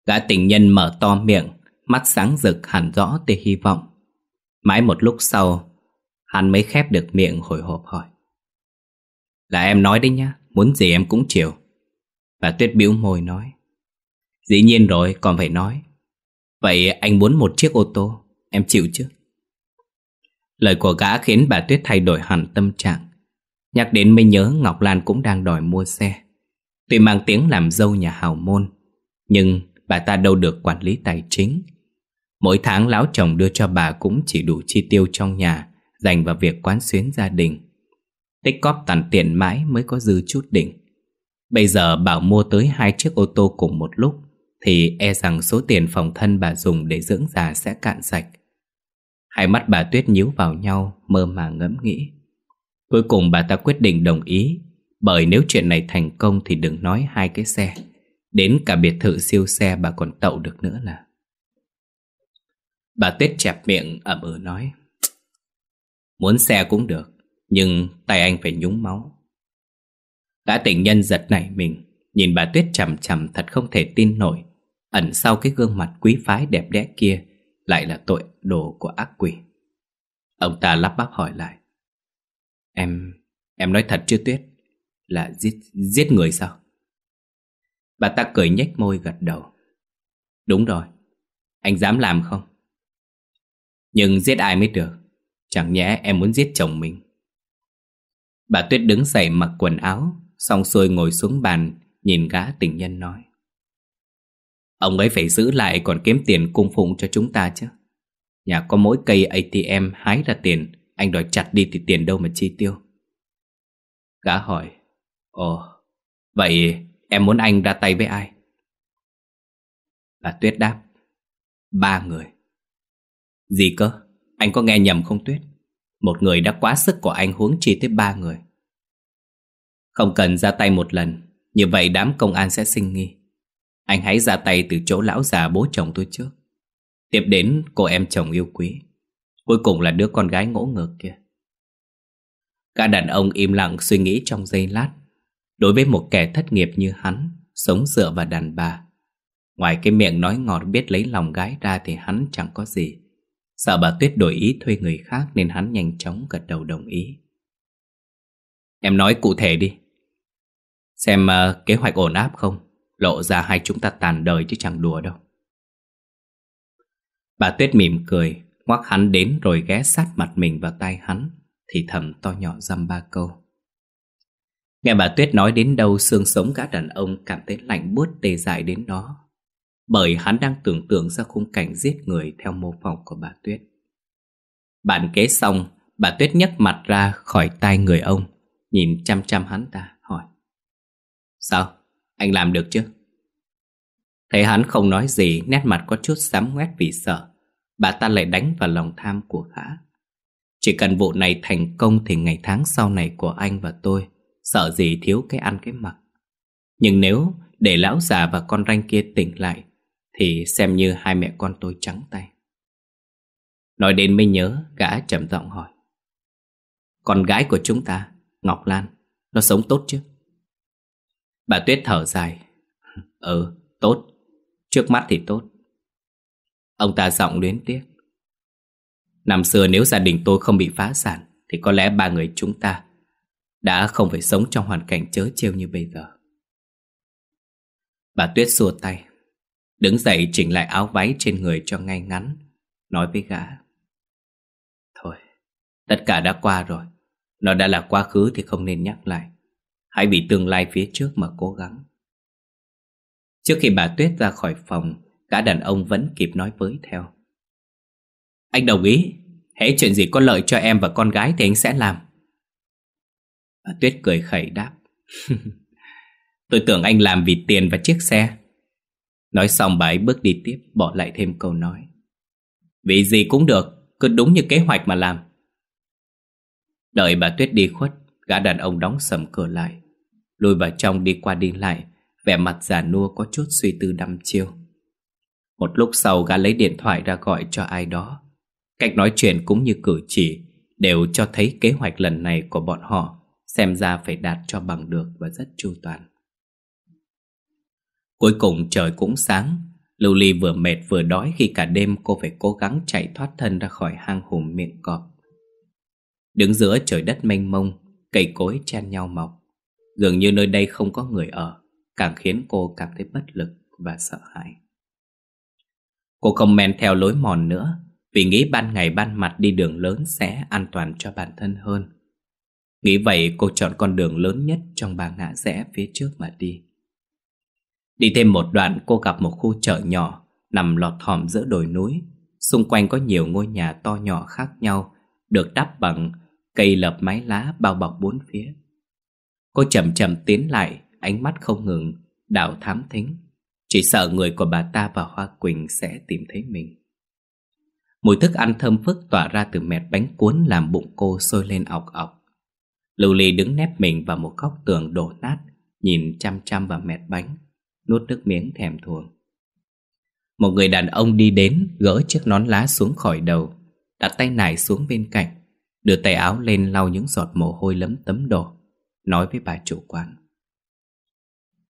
Gã tình nhân mở to miệng, Mắt sáng rực hẳn rõ tia hy vọng. Mãi một lúc sau, Hắn mới khép được miệng hồi hộp hỏi. Là em nói đấy nhá, Muốn gì em cũng chịu Bà Tuyết bĩu môi nói. Dĩ nhiên rồi, còn phải nói. Vậy anh muốn một chiếc ô tô, Em chịu chứ? Lời của gã khiến bà Tuyết thay đổi hẳn tâm trạng. Nhắc đến mới nhớ Ngọc Lan cũng đang đòi mua xe. Tuy mang tiếng làm dâu nhà hào môn, Nhưng bà ta đâu được quản lý tài chính. Mỗi tháng lão chồng đưa cho bà cũng chỉ đủ chi tiêu trong nhà, Dành vào việc quán xuyến gia đình. Tích cóp tàn tiền mãi mới có dư chút đỉnh. Bây giờ bảo mua tới hai chiếc ô tô cùng một lúc, Thì e rằng số tiền phòng thân bà dùng để dưỡng già sẽ cạn sạch. Hai mắt bà Tuyết nhíu vào nhau, mơ màng ngẫm nghĩ. Cuối cùng bà ta quyết định đồng ý, Bởi nếu chuyện này thành công thì đừng nói hai cái xe. Đến cả biệt thự siêu xe bà còn tậu được nữa là. Bà Tuyết chẹp miệng ẩm ừ nói. Muốn xe cũng được, Nhưng tay anh phải nhúng máu. Gã tình nhân giật nảy mình, Nhìn bà Tuyết chằm chằm thật không thể tin nổi. Ẩn sau cái gương mặt quý phái đẹp đẽ kia Lại là tội đồ của ác quỷ. Ông ta lắp bắp hỏi lại. Em... em nói thật chưa Tuyết? Là giết... giết người sao? Bà ta cười nhếch môi gật đầu. Đúng rồi, Anh dám làm không? Nhưng giết ai mới được? Chẳng nhẽ em muốn giết chồng mình. Bà Tuyết đứng dậy mặc quần áo Xong xuôi ngồi xuống bàn, Nhìn gã tình nhân nói. Ông ấy phải giữ lại còn kiếm tiền cung phụng cho chúng ta chứ. Nhà có mỗi cây ATM hái ra tiền, Anh đòi chặt đi thì tiền đâu mà chi tiêu. Gã hỏi, Ồ, Vậy em muốn anh ra tay với ai? Bà Tuyết đáp, Ba người. Gì cơ? Anh có nghe nhầm không Tuyết? Một người đã quá sức của anh huống chi tới ba người. Không cần ra tay một lần, Như vậy đám công an sẽ sinh nghi. Anh hãy ra tay từ chỗ lão già bố chồng tôi trước. Tiếp đến, cô em chồng yêu quý. Cuối cùng là đứa con gái ngỗ ngược kia. Cả đàn ông im lặng suy nghĩ trong giây lát. Đối với một kẻ thất nghiệp như hắn, Sống dựa vào đàn bà. Ngoài cái miệng nói ngọt biết lấy lòng gái ra Thì hắn chẳng có gì. Sợ bà Tuyết đổi ý thuê người khác Nên hắn nhanh chóng gật đầu đồng ý. Em nói cụ thể đi. Xem uh, kế hoạch ổn áp không Lộ ra hai chúng ta tàn đời chứ chẳng đùa đâu Bà Tuyết mỉm cười Ngoắc hắn đến rồi ghé sát mặt mình vào tay hắn Thì thầm to nhỏ dăm ba câu Nghe bà Tuyết nói đến đâu xương sống gã đàn ông cảm thấy lạnh buốt tê dại đến đó. Bởi hắn đang tưởng tượng ra khung cảnh giết người theo mô phỏng của bà Tuyết. Bạn kế xong, bà Tuyết nhấc mặt ra khỏi tay người ông, nhìn chăm chăm hắn ta. Sao? Anh làm được chứ? Thấy hắn không nói gì, nét mặt có chút sám ngoét vì sợ. Bà ta lại đánh vào lòng tham của Khả. Chỉ cần vụ này thành công thì ngày tháng sau này của anh và tôi Sợ gì thiếu cái ăn cái mặc Nhưng nếu để lão già và con ranh kia tỉnh lại Thì xem như hai mẹ con tôi trắng tay Nói đến mới nhớ Gã trầm giọng hỏi Con gái của chúng ta Ngọc Lan Nó sống tốt chứ Bà Tuyết thở dài Ừ tốt Trước mắt thì tốt Ông ta giọng luyến tiếc Năm xưa nếu gia đình tôi không bị phá sản Thì có lẽ ba người chúng ta đã không phải sống trong hoàn cảnh chớ trêu như bây giờ. Bà Tuyết xua tay, đứng dậy chỉnh lại áo váy trên người cho ngay ngắn, nói với gã. Thôi, tất cả đã qua rồi, nó đã là quá khứ thì không nên nhắc lại. Hãy vì tương lai phía trước mà cố gắng. Trước khi bà Tuyết ra khỏi phòng, cả đàn ông vẫn kịp nói với theo. Anh đồng ý. Hễ chuyện gì có lợi cho em và con gái thì anh sẽ làm. Bà Tuyết cười khẩy đáp. Tôi tưởng anh làm vì tiền và chiếc xe. Nói xong bà ấy bước đi tiếp Bỏ lại thêm câu nói. Vì gì cũng được Cứ đúng như kế hoạch mà làm. Đợi bà Tuyết đi khuất Gã đàn ông đóng sầm cửa lại. Lôi vào trong đi qua đi lại Vẻ mặt già nua có chút suy tư đăm chiêu Một lúc sau gã lấy điện thoại ra gọi cho ai đó Cách nói chuyện cũng như cử chỉ Đều cho thấy kế hoạch lần này của bọn họ Xem ra phải đạt cho bằng được và rất chu toàn Cuối cùng trời cũng sáng Lưu Ly vừa mệt vừa đói khi cả đêm cô phải cố gắng chạy thoát thân ra khỏi hang hùm miệng cọp. Đứng giữa trời đất mênh mông, cây cối chen nhau mọc. Dường như nơi đây không có người ở, càng khiến cô cảm thấy bất lực và sợ hãi. Cô không men theo lối mòn nữa, vì nghĩ ban ngày ban mặt đi đường lớn sẽ an toàn cho bản thân hơn. Nghĩ vậy cô chọn con đường lớn nhất trong ba ngã rẽ phía trước mà đi. Đi thêm một đoạn cô gặp một khu chợ nhỏ nằm lọt thỏm giữa đồi núi. Xung quanh có nhiều ngôi nhà to nhỏ khác nhau được đắp bằng cây lợp mái lá bao bọc bốn phía. Cô chậm chậm tiến lại, ánh mắt không ngừng, đảo thám thính. Chỉ sợ người của bà ta và Hoa Quỳnh sẽ tìm thấy mình. Mùi thức ăn thơm phức tỏa ra từ mẹt bánh cuốn làm bụng cô sôi lên ọc ọc. Lưu Ly đứng nép mình vào một góc tường đổ nát, nhìn chăm chăm vào mẹt bánh nuốt nước miếng thèm thuồng. Một người đàn ông đi đến, gỡ chiếc nón lá xuống khỏi đầu, đặt tay nải xuống bên cạnh, đưa tay áo lên lau những giọt mồ hôi lấm tấm đổ, nói với bà chủ quán.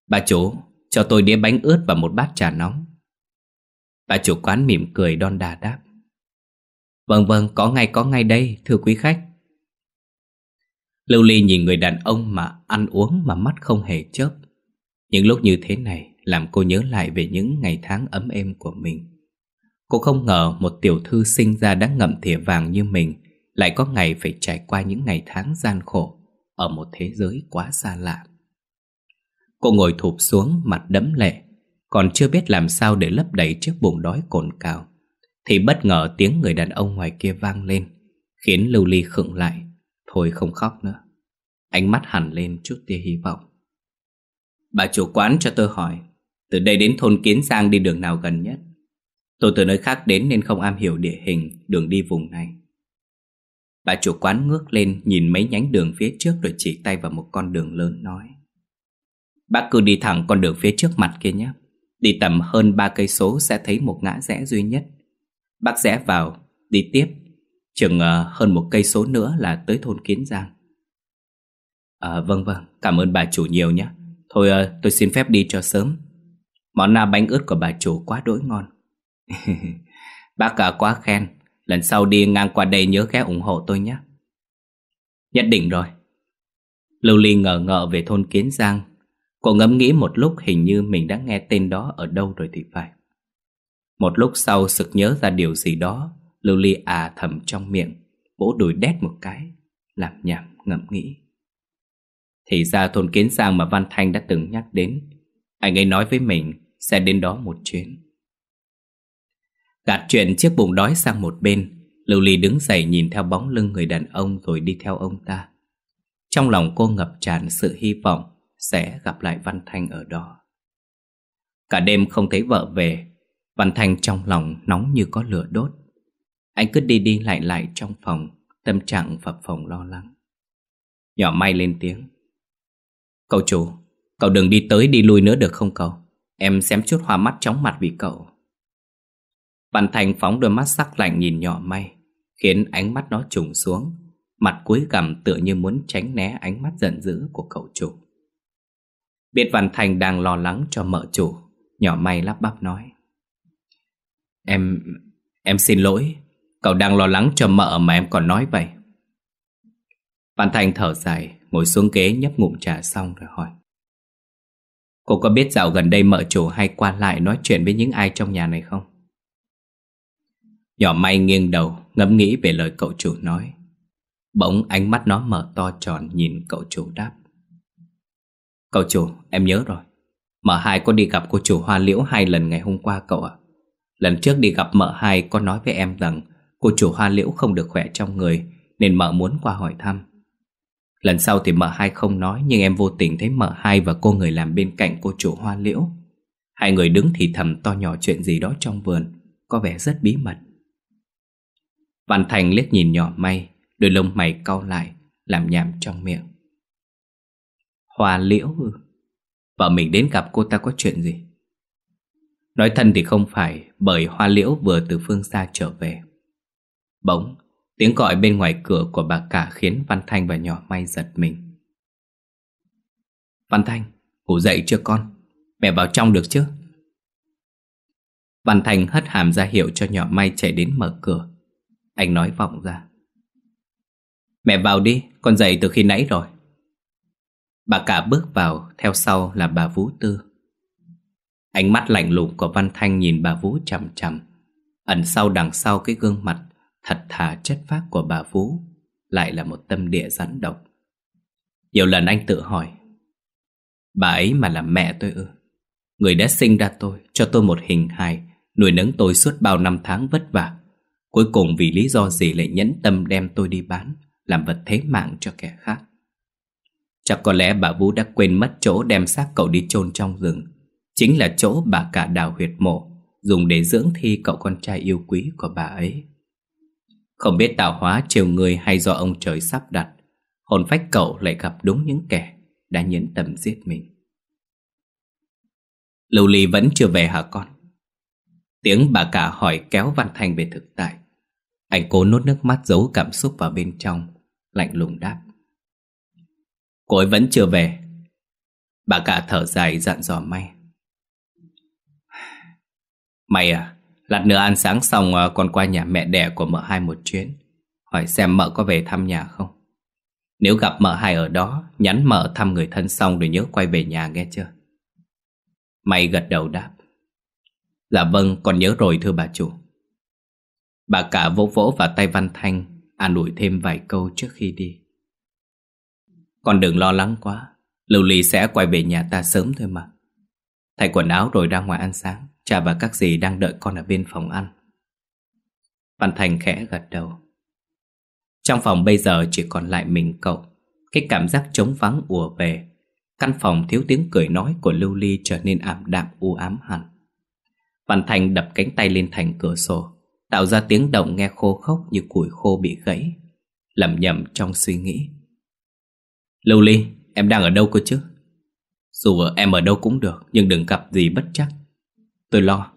Bà chủ, cho tôi đĩa bánh ướt và một bát trà nóng. Bà chủ quán mỉm cười đon đà đáp. Vâng vâng, có ngay có ngay đây, thưa quý khách. Lưu Ly nhìn người đàn ông mà ăn uống mà mắt không hề chớp. Những lúc như thế này làm cô nhớ lại về những ngày tháng ấm êm của mình. Cô không ngờ một tiểu thư sinh ra đã ngậm thìa vàng như mình lại có ngày phải trải qua những ngày tháng gian khổ ở một thế giới quá xa lạ. Cô ngồi thụp xuống mặt đẫm lệ, còn chưa biết làm sao để lấp đầy chiếc bụng đói cồn cào. Thì bất ngờ tiếng người đàn ông ngoài kia vang lên, khiến Lưu Ly khựng lại. Thôi không khóc nữa. Ánh mắt hẳn lên chút tia hy vọng. Bà chủ quán cho tôi hỏi Từ đây đến thôn Kiến Giang đi đường nào gần nhất Tôi từ nơi khác đến nên không am hiểu địa hình Đường đi vùng này Bà chủ quán ngước lên Nhìn mấy nhánh đường phía trước Rồi chỉ tay vào một con đường lớn nói Bác cứ đi thẳng con đường phía trước mặt kia nhé. Đi tầm hơn ba cây số Sẽ thấy một ngã rẽ duy nhất. Bác rẽ vào, đi tiếp Chừng ờ, hơn một cây số nữa là tới thôn Kiến Giang. À vâng vâng, cảm ơn bà chủ nhiều nhé. Thôi à, tôi xin phép đi cho sớm. Món na bánh ướt của bà chủ quá đỗi ngon. Bác cả quá khen. Lần sau đi ngang qua đây nhớ ghé ủng hộ tôi nhé. Nhất định rồi. Lưu Ly ngờ ngợ về thôn Kiến Giang. Cô ngẫm nghĩ một lúc hình như mình đã nghe tên đó ở đâu rồi thì phải. Một lúc sau sực nhớ ra điều gì đó, Lưu Ly à thầm trong miệng, Vỗ đùi đét một cái Làm nhảm ngẫm nghĩ. Thì ra thôn Kiến Giang mà Văn Thanh đã từng nhắc đến, Anh ấy nói với mình sẽ đến đó một chuyến. Gạt chuyện chiếc bụng đói sang một bên Lưu Ly đứng dậy nhìn theo bóng lưng người đàn ông rồi đi theo ông ta. Trong lòng cô ngập tràn sự hy vọng sẽ gặp lại Văn Thanh ở đó. Cả đêm không thấy vợ về Văn Thanh trong lòng nóng như có lửa đốt. Anh cứ đi đi lại lại trong phòng Tâm trạng phập phòng lo lắng. Nhỏ may lên tiếng. Cậu chủ, cậu đừng đi tới đi lui nữa được không cậu? Em xém chút hoa mắt chóng mặt vì cậu. Văn Thành phóng đôi mắt sắc lạnh nhìn nhỏ may, khiến ánh mắt nó trùng xuống, mặt cúi gằm tựa như muốn tránh né ánh mắt giận dữ của cậu chủ. Biết Văn Thành đang lo lắng cho mợ chủ, nhỏ may lắp bắp nói. Em... em xin lỗi, cậu đang lo lắng cho mợ mà em còn nói vậy. Văn Thành thở dài, Ngồi xuống ghế nhấp ngụm trà xong rồi hỏi Cô có biết dạo gần đây mợ chủ hay qua lại nói chuyện với những ai trong nhà này không? Nhỏ may nghiêng đầu ngẫm nghĩ về lời cậu chủ nói. Bỗng ánh mắt nó mở to tròn nhìn cậu chủ đáp. Cậu chủ, em nhớ rồi. Mợ hai có đi gặp cô chủ hoa liễu hai lần ngày hôm qua cậu ạ. Lần trước đi gặp mợ hai có nói với em rằng Cô chủ hoa liễu không được khỏe trong người Nên mợ muốn qua hỏi thăm. Lần sau thì mợ hai không nói Nhưng em vô tình thấy mợ hai và cô người làm bên cạnh cô chủ hoa liễu. Hai người đứng thì thầm to nhỏ chuyện gì đó trong vườn Có vẻ rất bí mật. Văn Thành liếc nhìn nhỏ may, Đôi lông mày cau lại, Làm nhảm trong miệng. Hoa liễu Vợ mình đến gặp cô ta có chuyện gì? Nói thân thì không phải, Bởi hoa liễu vừa từ phương xa trở về. Bỗng, Tiếng gọi bên ngoài cửa của bà cả Khiến Văn Thanh và nhỏ may giật mình. Văn Thanh, Ngủ dậy chưa con? Mẹ vào trong được chứ? Văn Thanh hất hàm ra hiệu cho nhỏ may chạy đến mở cửa. Anh nói vọng ra. Mẹ vào đi, Con dậy từ khi nãy rồi. Bà cả bước vào, Theo sau là bà Vũ Tư. Ánh mắt lạnh lùng của Văn Thanh nhìn bà Vũ chằm chằm. Ẩn sau đằng sau cái gương mặt Thật thà chất phác của bà Vũ Lại là một tâm địa rắn độc Nhiều lần anh tự hỏi, Bà ấy mà là mẹ tôi ư? Người đã sinh ra tôi, Cho tôi một hình hài, Nuôi nấng tôi suốt bao năm tháng vất vả. Cuối cùng vì lý do gì lại nhẫn tâm đem tôi đi bán, Làm vật thế mạng cho kẻ khác? Chắc có lẽ bà Vũ đã quên mất chỗ đem xác cậu đi chôn trong rừng. Chính là chỗ bà cả đào huyệt mộ, Dùng để dưỡng thi cậu con trai yêu quý của bà ấy. Không biết tạo hóa chiều người hay do ông trời sắp đặt, Hồn phách cậu lại gặp đúng những kẻ Đã nhẫn tâm giết mình. Lưu Ly vẫn chưa về hả con? Tiếng bà cả hỏi kéo Văn Thanh về thực tại. Anh cố nốt nước mắt giấu cảm xúc vào bên trong, Lạnh lùng đáp. Cô ấy vẫn chưa về. Bà cả thở dài dặn dò May Mày à Lát nữa ăn sáng xong à, còn qua nhà mẹ đẻ của mợ hai một chuyến, Hỏi xem mợ có về thăm nhà không. Nếu gặp mợ hai ở đó, Nhắn mợ thăm người thân xong rồi nhớ quay về nhà nghe chưa? Mày gật đầu đáp. Dạ vâng con nhớ rồi thưa bà chủ. Bà cả vỗ vỗ vào tay Văn Thanh, An ủi thêm vài câu trước khi đi. Con đừng lo lắng quá, Lưu Ly sẽ quay về nhà ta sớm thôi mà. Thay quần áo rồi ra ngoài ăn sáng Cha và các dì đang đợi con ở bên phòng ăn. Văn Thành khẽ gật đầu. Trong phòng bây giờ chỉ còn lại mình cậu, Cái cảm giác trống vắng ùa về. Căn phòng thiếu tiếng cười nói của Lưu Ly trở nên ảm đạm u ám hẳn. Văn Thành đập cánh tay lên thành cửa sổ. Tạo ra tiếng động nghe khô khốc như củi khô bị gãy Lầm nhầm trong suy nghĩ. Lưu Ly, em đang ở đâu cơ chứ? Dù em ở đâu cũng được Nhưng đừng gặp gì bất chắc. Tôi lo.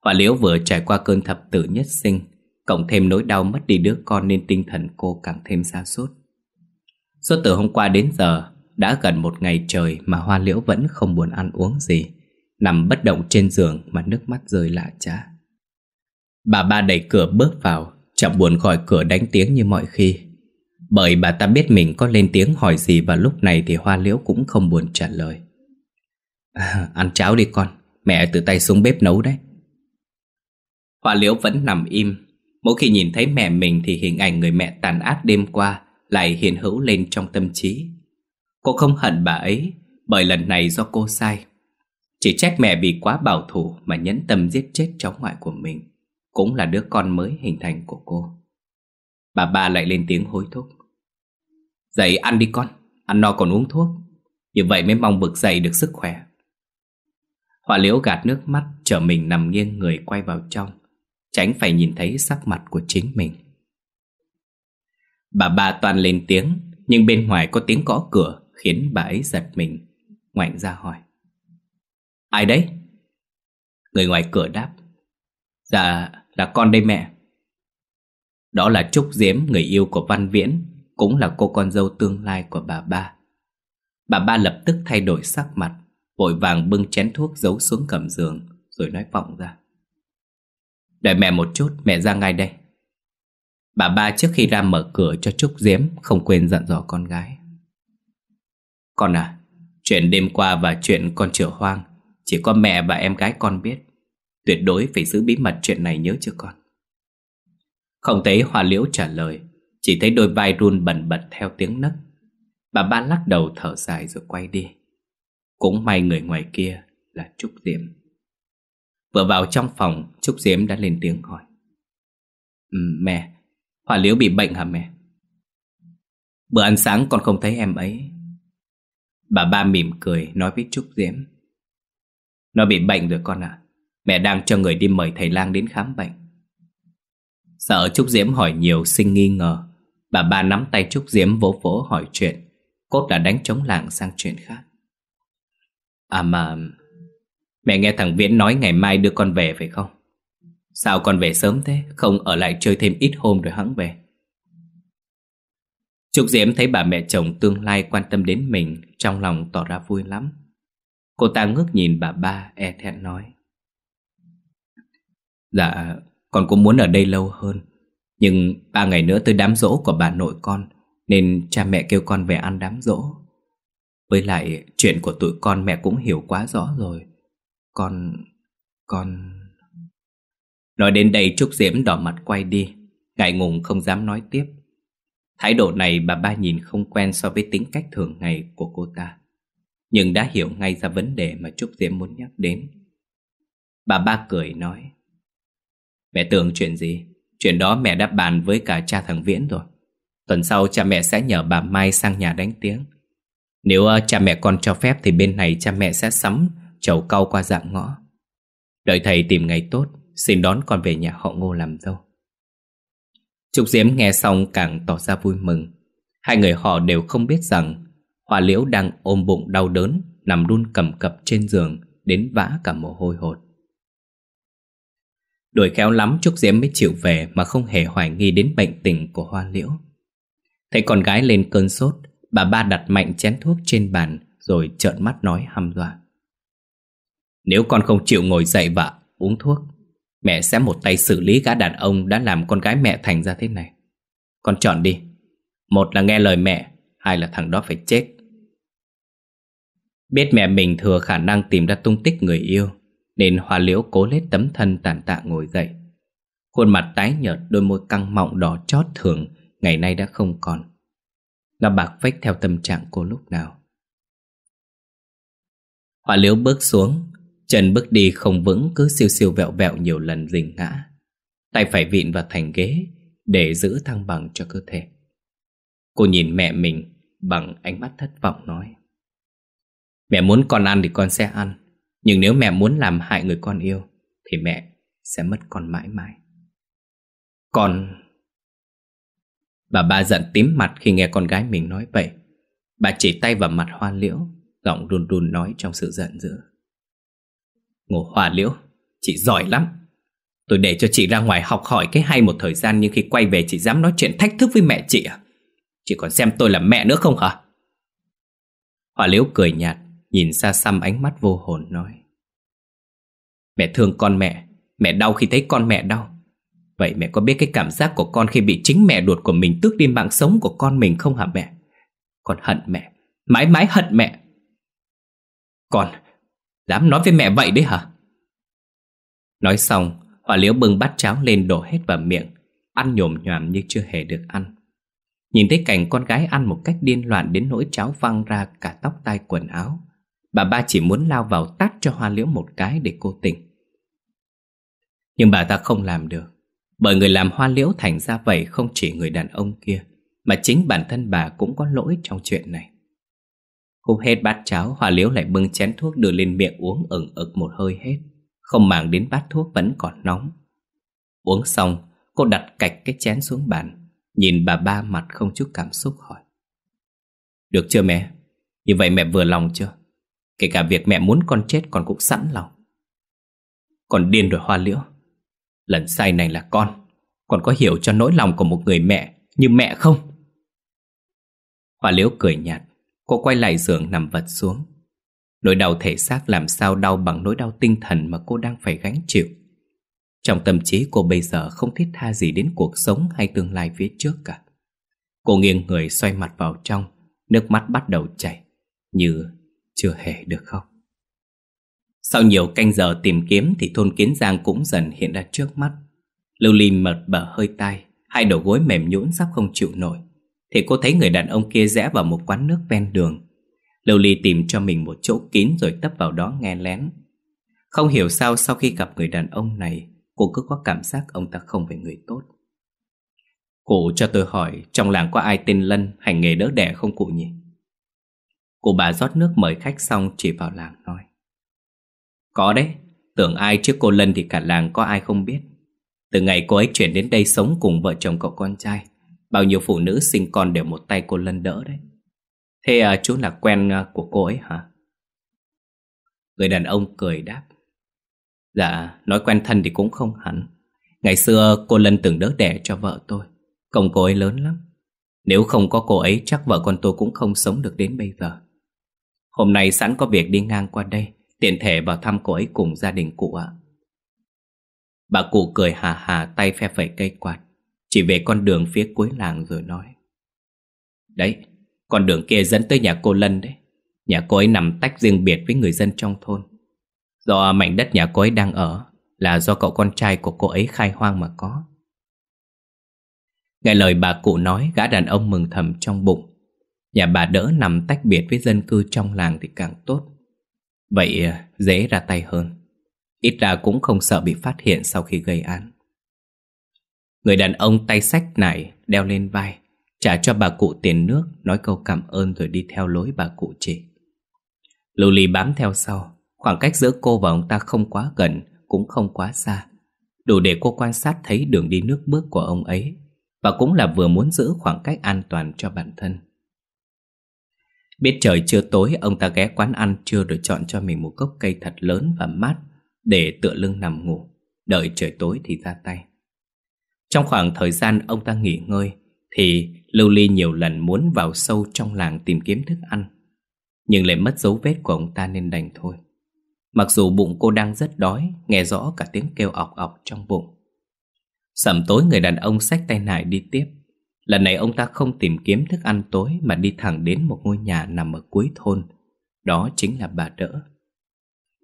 Hỏa liễu vừa trải qua cơn thập tử nhất sinh Cộng thêm nỗi đau mất đi đứa con Nên tinh thần cô càng thêm xa suốt Suốt từ hôm qua đến giờ Đã gần một ngày trời Mà hoa liễu vẫn không buồn ăn uống gì Nằm bất động trên giường Mà nước mắt rơi lạ chả Bà ba đẩy cửa bước vào Chẳng buồn khỏi cửa đánh tiếng như mọi khi. Bởi bà ta biết mình có lên tiếng hỏi gì Và lúc này thì hoa liễu cũng không buồn trả lời. À, Ăn cháo đi con Mẹ tự tay xuống bếp nấu đấy. Hoa liễu vẫn nằm im. Mỗi khi nhìn thấy mẹ mình Thì hình ảnh người mẹ tàn ác đêm qua Lại hiện hữu lên trong tâm trí. Cô không hận bà ấy Bởi lần này do cô sai. Chỉ trách mẹ vì quá bảo thủ Mà nhẫn tâm giết chết cháu ngoại của mình. Cũng là đứa con mới hình thành của cô. Bà ba lại lên tiếng hối thúc. Dậy ăn đi con, Ăn no còn uống thuốc. Như vậy mới mong vực dậy được sức khỏe. Họa liễu gạt nước mắt, Trở mình nằm nghiêng người quay vào trong, Tránh phải nhìn thấy sắc mặt của chính mình. Bà ba toàn lên tiếng, Nhưng bên ngoài có tiếng gõ cửa, Khiến bà ấy giật mình, Ngoảnh ra hỏi. Ai đấy? Người ngoài cửa đáp. Dạ là con đây mẹ. Đó là Trúc Diễm, Người yêu của Văn Viễn, Cũng là cô con dâu tương lai của bà ba. Bà ba lập tức thay đổi sắc mặt, Vội vàng bưng chén thuốc giấu xuống cầm giường, Rồi nói vọng ra. Đợi mẹ một chút, mẹ ra ngay đây. Bà ba trước khi ra mở cửa cho Trúc Diễm, Không quên dặn dò con gái. Con à Chuyện đêm qua và chuyện con chữa hoang, Chỉ có mẹ và em gái con biết. Tuyệt đối phải giữ bí mật chuyện này nhớ chưa con? Không thấy Hoa Liễu trả lời Chỉ thấy đôi vai run bẩn bật theo tiếng nấc. Bà ba lắc đầu thở dài rồi quay đi. Cũng may người ngoài kia là Trúc Diễm. Vừa vào trong phòng Trúc Diễm đã lên tiếng hỏi. Ừ, Mẹ Hoa Liễu bị bệnh hả mẹ? Bữa ăn sáng con không thấy em ấy. Bà ba mỉm cười nói với Trúc Diễm. Nó bị bệnh rồi con ạ. Mẹ đang cho người đi mời thầy lang đến khám bệnh. Sợ Trúc Diễm hỏi nhiều sinh nghi ngờ. Bà ba nắm tay Trúc Diễm vỗ vỗ hỏi chuyện. Cốt là đánh chống làng sang chuyện khác. À mà, Mẹ nghe thằng Viễn nói ngày mai đưa con về phải không? Sao con về sớm thế? Không ở lại chơi thêm ít hôm rồi hẵng về. Trúc Diễm thấy bà mẹ chồng tương lai quan tâm đến mình, Trong lòng tỏ ra vui lắm. Cô ta ngước nhìn bà ba e thẹn nói. Dạ Con cũng muốn ở đây lâu hơn. Nhưng ba ngày nữa tới đám rỗ của bà nội con, Nên cha mẹ kêu con về ăn đám rỗ. Với lại chuyện của tụi con mẹ cũng hiểu quá rõ rồi. Con... con... Nói đến đây Trúc Diễm đỏ mặt quay đi, Ngại ngùng không dám nói tiếp. Thái độ này bà ba nhìn không quen so với tính cách thường ngày của cô ta. Nhưng đã hiểu ngay ra vấn đề mà Trúc Diễm muốn nhắc đến. Bà ba cười nói Mẹ tưởng chuyện gì? Chuyện đó mẹ đã bàn với cả cha thằng Viễn rồi. Tuần sau cha mẹ sẽ nhờ bà Mai sang nhà đánh tiếng. Nếu ờ, cha mẹ con cho phép Thì bên này cha mẹ sẽ sắm Chầu cau qua dạng ngõ. Đợi thầy tìm ngày tốt, Xin đón con về nhà họ ngô làm dâu. Trúc Diễm nghe xong càng tỏ ra vui mừng. Hai người họ đều không biết rằng Hoa Liễu đang ôm bụng đau đớn, Nằm đun cầm cập trên giường, Đến vã cả mồ hôi hột. Đuổi khéo lắm, Trúc Diễm mới chịu về Mà không hề hoài nghi đến bệnh tình của Hoa Liễu. Thấy con gái lên cơn sốt, Bà ba đặt mạnh chén thuốc trên bàn Rồi trợn mắt nói hăm dọa. Nếu con không chịu ngồi dậy và uống thuốc, Mẹ sẽ một tay xử lý gã đàn ông Đã làm con gái mẹ thành ra thế này. Con chọn đi, Một là nghe lời mẹ, Hai là thằng đó phải chết. Biết mẹ mình thừa khả năng tìm ra tung tích người yêu nên Hoa Liễu cố lết tấm thân tàn tạ ngồi dậy. Khuôn mặt tái nhợt, Đôi môi căng mọng đỏ chót thường Ngày nay đã không còn. Nó bạc phách theo tâm trạng cô lúc nào. Hoa Liễu bước xuống, Chân bước đi không vững, cứ siêu siêu vẹo vẹo nhiều lần rình ngã. Tay phải vịn vào thành ghế, Để giữ thăng bằng cho cơ thể. Cô nhìn mẹ mình Bằng ánh mắt thất vọng nói, Mẹ muốn con ăn thì con sẽ ăn. Nhưng nếu mẹ muốn làm hại người con yêu Thì mẹ sẽ mất con mãi mãi Con... Bà ba giận tím mặt khi nghe con gái mình nói vậy Bà chỉ tay vào mặt hoa liễu Giọng đun đun nói trong sự giận dữ Ngô Hoa Liễu, chị giỏi lắm. Tôi để cho chị ra ngoài học hỏi cái hay một thời gian nhưng khi quay về chị dám nói chuyện thách thức với mẹ chị à? Chị còn xem tôi là mẹ nữa không hả? Hoa Liễu cười nhạt, nhìn xa xăm ánh mắt vô hồn nói. Mẹ thương con mẹ, mẹ đau khi thấy con mẹ đau. Vậy mẹ có biết cái cảm giác của con khi bị chính mẹ ruột của mình tước đi mạng sống của con mình không hả mẹ? Con hận mẹ, mãi mãi hận mẹ. Con, Dám nói với mẹ vậy đấy hả? Nói xong, Hỏa liễu bưng bát cháo lên đổ hết vào miệng, ăn nhồm nhòm như chưa hề được ăn. Nhìn thấy cảnh con gái ăn một cách điên loạn đến nỗi cháo văng ra cả tóc tai quần áo. Bà ba chỉ muốn lao vào tát cho hoa liễu một cái để cô tỉnh. Nhưng bà ta không làm được. Bởi người làm hoa liễu thành ra vậy không chỉ người đàn ông kia, mà chính bản thân bà cũng có lỗi trong chuyện này. Hút hết bát cháo Hoa liễu lại bưng chén thuốc đưa lên miệng uống ửng ực một hơi hết Không màng đến bát thuốc vẫn còn nóng Uống xong Cô đặt cạch cái chén xuống bàn Nhìn bà ba mặt không chút cảm xúc hỏi Được chưa mẹ? Như vậy mẹ vừa lòng chưa? Kể cả việc mẹ muốn con chết con cũng sẵn lòng. Còn điên rồi hoa liễu. Lần sai này là con. Con có hiểu cho nỗi lòng của một người mẹ Như mẹ không? Hoa liễu cười nhạt. Cô quay lại giường nằm vật xuống. Nỗi đau thể xác làm sao đau bằng nỗi đau tinh thần mà cô đang phải gánh chịu. Trong tâm trí cô bây giờ không thiết tha gì đến cuộc sống hay tương lai phía trước cả. Cô nghiêng người xoay mặt vào trong, Nước mắt bắt đầu chảy, Như chưa hề được khóc. Sau nhiều canh giờ tìm kiếm Thì thôn Kiến Giang cũng dần hiện ra trước mắt. Lưu Ly mật bở hơi tai, Hai đầu gối mềm nhũn sắp không chịu nổi. Thì cô thấy người đàn ông kia rẽ vào một quán nước ven đường. Lưu Ly tìm cho mình một chỗ kín rồi tấp vào đó nghe lén. Không hiểu sao sau khi gặp người đàn ông này, Cô cứ có cảm giác ông ta không phải người tốt. Cụ cho tôi hỏi, trong làng có ai tên Lân hành nghề đỡ đẻ không cụ nhỉ? Cô bà rót nước mời khách xong chỉ vào làng nói. Có đấy, tưởng ai trước cô Lân thì cả làng có ai không biết. Từ ngày cô ấy chuyển đến đây sống cùng vợ chồng cậu con trai, bao nhiêu phụ nữ sinh con đều một tay cô Lân đỡ đấy. Thế à, chú là quen à, của cô ấy hả? Người đàn ông cười đáp. Dạ, nói quen thân thì cũng không hẳn. Ngày xưa cô Lân từng đỡ đẻ cho vợ tôi. Công cô ấy lớn lắm. Nếu không có cô ấy chắc vợ con tôi cũng không sống được đến bây giờ. Hôm nay sẵn có việc đi ngang qua đây, tiện thể vào thăm cô ấy cùng gia đình cụ ạ. Bà cụ cười hà hà tay phe phẩy cây quạt, chỉ về con đường phía cuối làng rồi nói. Đấy, con đường kia dẫn tới nhà cô Lân đấy. Nhà cô ấy nằm tách riêng biệt với người dân trong thôn. Do mảnh đất nhà cô ấy đang ở là do cậu con trai của cô ấy khai hoang mà có. Nghe lời bà cụ nói, gã đàn ông mừng thầm trong bụng. Nhà bà đỡ nằm tách biệt với dân cư trong làng thì càng tốt. Vậy ờ, dễ ra tay hơn. Ít ra cũng không sợ bị phát hiện sau khi gây án. Người đàn ông tay sách này đeo lên vai, trả cho bà cụ tiền nước, nói câu cảm ơn rồi đi theo lối bà cụ chỉ. Lưu Ly bám theo sau, khoảng cách giữa cô và ông ta không quá gần, cũng không quá xa. Đủ để cô quan sát thấy đường đi nước bước của ông ấy, và cũng là vừa muốn giữ khoảng cách an toàn cho bản thân. Biết trời chưa tối, ông ta ghé quán ăn chưa được chọn cho mình một gốc cây thật lớn và mát để tựa lưng nằm ngủ, đợi trời tối thì ra tay. Trong khoảng thời gian ông ta nghỉ ngơi, thì Lưu Ly nhiều lần muốn vào sâu trong làng tìm kiếm thức ăn, nhưng lại mất dấu vết của ông ta nên đành thôi. Mặc dù bụng cô đang rất đói, nghe rõ cả tiếng kêu ọc ọc trong bụng. Sầm tối người đàn ông xách tay nải đi tiếp. Lần này ông ta không tìm kiếm thức ăn tối mà đi thẳng đến một ngôi nhà nằm ở cuối thôn. Đó chính là bà đỡ.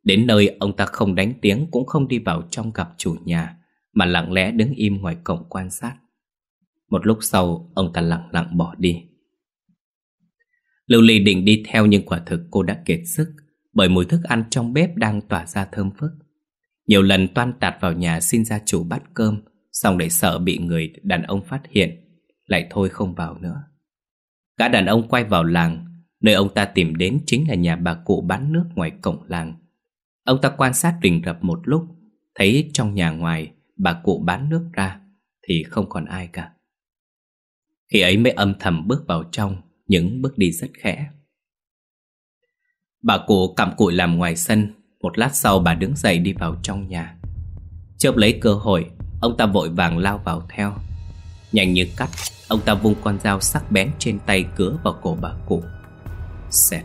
Đến nơi, ông ta không đánh tiếng, cũng không đi vào trong gặp chủ nhà, mà lặng lẽ đứng im ngoài cổng quan sát. Một lúc sau, ông ta lặng lặng bỏ đi. Lưu Ly định đi theo nhưng quả thực cô đã kiệt sức, bởi mùi thức ăn trong bếp đang tỏa ra thơm phức. Nhiều lần toan tạt vào nhà xin gia chủ bắt cơm, Xong để sợ bị người đàn ông phát hiện lại thôi không vào nữa. Cả đàn ông quay vào làng, Nơi ông ta tìm đến chính là nhà bà cụ bán nước ngoài cổng làng. Ông ta quan sát rình rập một lúc, Thấy trong nhà ngoài bà cụ bán nước ra Thì không còn ai cả. Khi ấy mới âm thầm bước vào trong Những bước đi rất khẽ. Bà cụ cặm cụi làm ngoài sân, Một lát sau bà đứng dậy đi vào trong nhà. Chớp lấy cơ hội, Ông ta vội vàng lao vào theo. Nhanh như cắt, Ông ta vung con dao sắc bén trên tay cứa vào cổ bà cụ. Xẹt,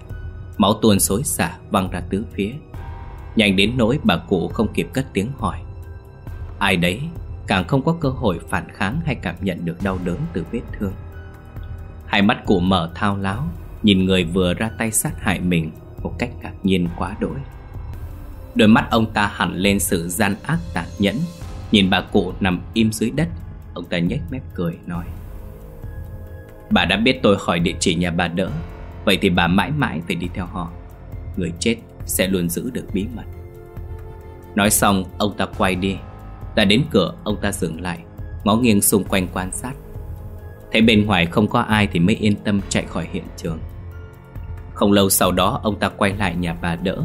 Máu tuôn xối xả văng ra tứ phía. Nhanh đến nỗi bà cụ không kịp cất tiếng hỏi. Ai đấy, Càng không có cơ hội phản kháng hay cảm nhận được đau đớn từ vết thương. Hai mắt cụ mở thao láo, Nhìn người vừa ra tay sát hại mình Một cách ngạc nhiên quá đỗi. Đôi mắt ông ta hẳn lên sự gian ác tàn nhẫn, Nhìn bà cụ nằm im dưới đất Ông ta nhếch mép cười, nói, Bà đã biết tôi hỏi địa chỉ nhà bà đỡ, Vậy thì bà mãi mãi phải đi theo họ. Người chết sẽ luôn giữ được bí mật. Nói xong, ông ta quay đi. Đã đến cửa, ông ta dừng lại, Ngó nghiêng xung quanh quan sát. Thấy bên ngoài không có ai thì mới yên tâm chạy khỏi hiện trường. Không lâu sau đó, ông ta quay lại nhà bà đỡ,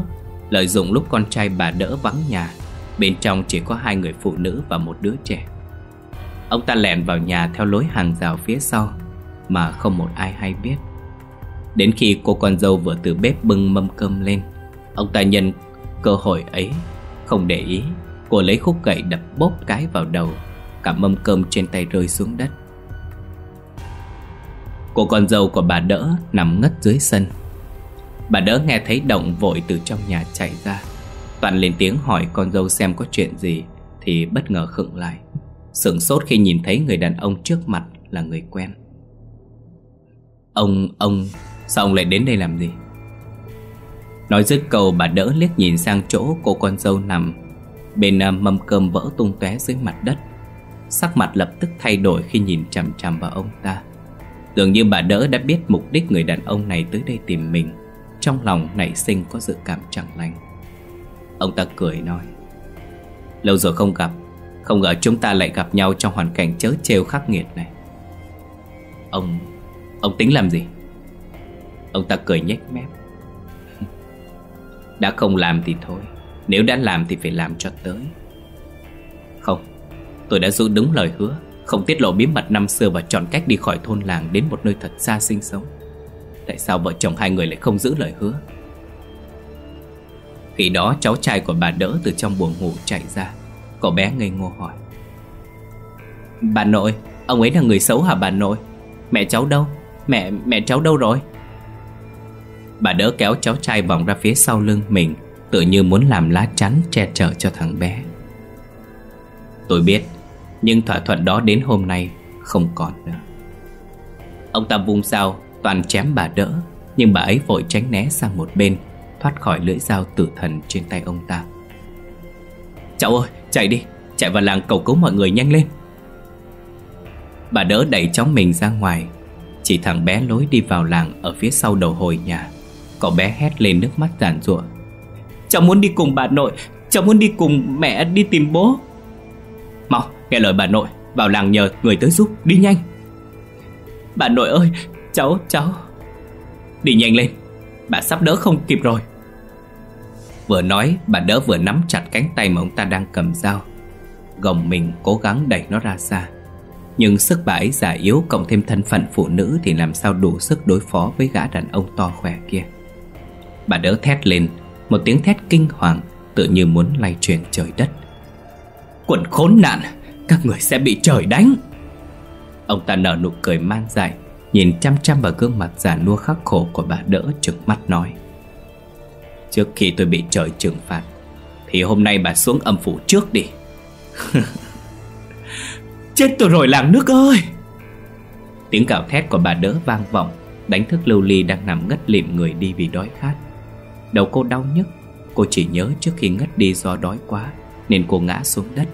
Lợi dụng lúc con trai bà đỡ vắng nhà. Bên trong chỉ có hai người phụ nữ và một đứa trẻ. Ông ta lẻn vào nhà theo lối hàng rào phía sau, Mà không một ai hay biết. Đến khi cô con dâu vừa từ bếp bưng mâm cơm lên, Ông ta nhân cơ hội ấy, Không để ý, Cô lấy khúc gậy đập bốp cái vào đầu, Cả mâm cơm trên tay rơi xuống đất. Cô con dâu của bà đỡ nằm ngất dưới sân. Bà đỡ nghe thấy động vội từ trong nhà chạy ra, Toàn lên tiếng hỏi con dâu xem có chuyện gì Thì bất ngờ khựng lại. Sửng sốt khi nhìn thấy người đàn ông trước mặt là người quen. Ông, ông, sao ông lại đến đây làm gì? Nói dứt câu bà đỡ liếc nhìn sang chỗ cô con dâu nằm Bên à, mâm cơm vỡ tung tóe dưới mặt đất. Sắc mặt lập tức thay đổi khi nhìn chằm chằm vào ông ta. Dường như bà đỡ đã biết mục đích người đàn ông này tới đây tìm mình. Trong lòng nảy sinh có dự cảm chẳng lành. Ông ta cười nói Lâu rồi không gặp không ngờ chúng ta lại gặp nhau trong hoàn cảnh chớ trêu khắc nghiệt này. Ông... ông tính làm gì? Ông ta cười nhếch mép. Đã không làm thì thôi, Nếu đã làm thì phải làm cho tới. Không, Tôi đã giữ đúng lời hứa, Không tiết lộ bí mật năm xưa Và chọn cách đi khỏi thôn làng Đến một nơi thật xa sinh sống. Tại sao vợ chồng hai người lại không giữ lời hứa? Khi đó cháu trai của bà đỡ Từ trong buồng ngủ chạy ra. Cậu bé ngây ngô hỏi. Bà nội, Ông ấy là người xấu hả bà nội? Mẹ cháu đâu? Mẹ mẹ cháu đâu rồi? Bà đỡ kéo cháu trai vòng ra phía sau lưng mình Tự như muốn làm lá chắn che chở cho thằng bé. Tôi biết, Nhưng thỏa thuận đó đến hôm nay Không còn nữa. Ông ta vung dao, toàn chém bà đỡ, Nhưng bà ấy vội tránh né sang một bên, Thoát khỏi lưỡi dao tử thần trên tay ông ta. Cháu ơi, chạy đi. Chạy vào làng cầu cứu mọi người nhanh lên. Bà đỡ đẩy cháu mình ra ngoài. Chỉ thằng bé lối đi vào làng Ở phía sau đầu hồi nhà. Cậu bé hét lên nước mắt giản rủa Cháu muốn đi cùng bà nội. Cháu muốn đi cùng mẹ đi tìm bố. Mau, nghe lời bà nội. Vào làng nhờ người tới giúp. Đi nhanh. Bà nội ơi, Cháu cháu. Đi nhanh lên. Bà sắp đỡ không kịp rồi. Vừa nói, bà đỡ vừa nắm chặt cánh tay mà ông ta đang cầm dao. Gồng mình cố gắng đẩy nó ra xa. Nhưng sức bà ấy già yếu cộng thêm thân phận phụ nữ Thì làm sao đủ sức đối phó với gã đàn ông to khỏe kia. Bà đỡ thét lên, Một tiếng thét kinh hoàng Tự như muốn lay chuyển trời đất. Quần khốn nạn, Các người sẽ bị trời đánh. Ông ta nở nụ cười man dại, Nhìn chăm chăm vào gương mặt già nua khắc khổ của bà đỡ trực mắt nói. Trước khi tôi bị trời trừng phạt. Thì hôm nay bà xuống âm phủ trước đi. Chết tôi rồi, làng nước ơi! Tiếng cào thét của bà đỡ vang vọng, Đánh thức Lưu Ly đang nằm ngất lịm người đi vì đói khát. Đầu cô đau nhức, Cô chỉ nhớ trước khi ngất đi do đói quá, Nên cô ngã xuống đất.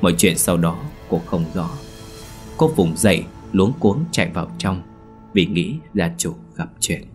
Mọi chuyện sau đó cô không rõ. Cô vùng dậy, luống cuống chạy vào trong, Vì nghĩ gia chủ gặp chuyện.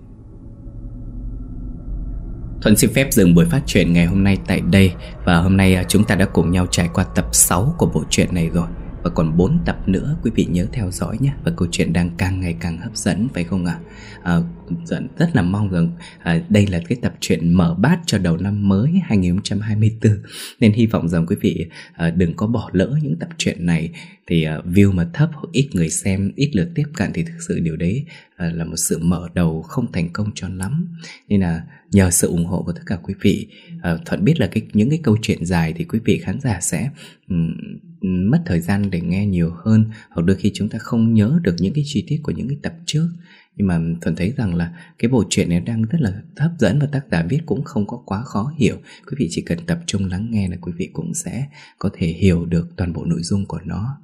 Thuận xin phép dừng buổi phát truyện ngày hôm nay tại đây. Và hôm nay à, chúng ta đã cùng nhau trải qua tập 6 của bộ truyện này rồi và còn 4 tập nữa quý vị nhớ theo dõi nhé. Và câu chuyện đang càng ngày càng hấp dẫn phải không ạ? À? à, Rất là mong rằng à, đây là cái tập truyện mở bát cho đầu năm mới 2024 Nên hy vọng rằng quý vị à, đừng có bỏ lỡ những tập truyện này. Thì à, view mà thấp ít người xem, ít lượt tiếp cận Thì thực sự điều đấy à, là một sự mở đầu không thành công cho lắm. Nên là nhờ sự ủng hộ của tất cả quý vị à, Thuận biết là cái những cái câu chuyện dài thì quý vị khán giả sẽ um, mất thời gian để nghe nhiều hơn, hoặc đôi khi chúng ta không nhớ được những cái chi tiết của những cái tập trước. Nhưng mà thuận thấy rằng là cái bộ truyện này đang rất là hấp dẫn và tác giả viết cũng không có quá khó hiểu. Quý vị chỉ cần tập trung lắng nghe là quý vị cũng sẽ có thể hiểu được toàn bộ nội dung của nó.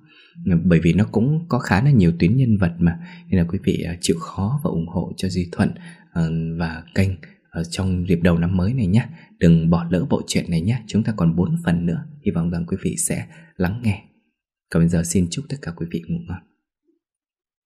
Bởi vì nó cũng có khá là nhiều tuyến nhân vật mà, nên là quý vị à, chịu khó và ủng hộ cho Duy Thuận ờ, và kênh ở trong dịp đầu năm mới này nhé Đừng bỏ lỡ bộ truyện này nhé Chúng ta còn 4 phần nữa. Hy vọng rằng quý vị sẽ lắng nghe. Còn bây giờ xin chúc tất cả quý vị ngủ ngon.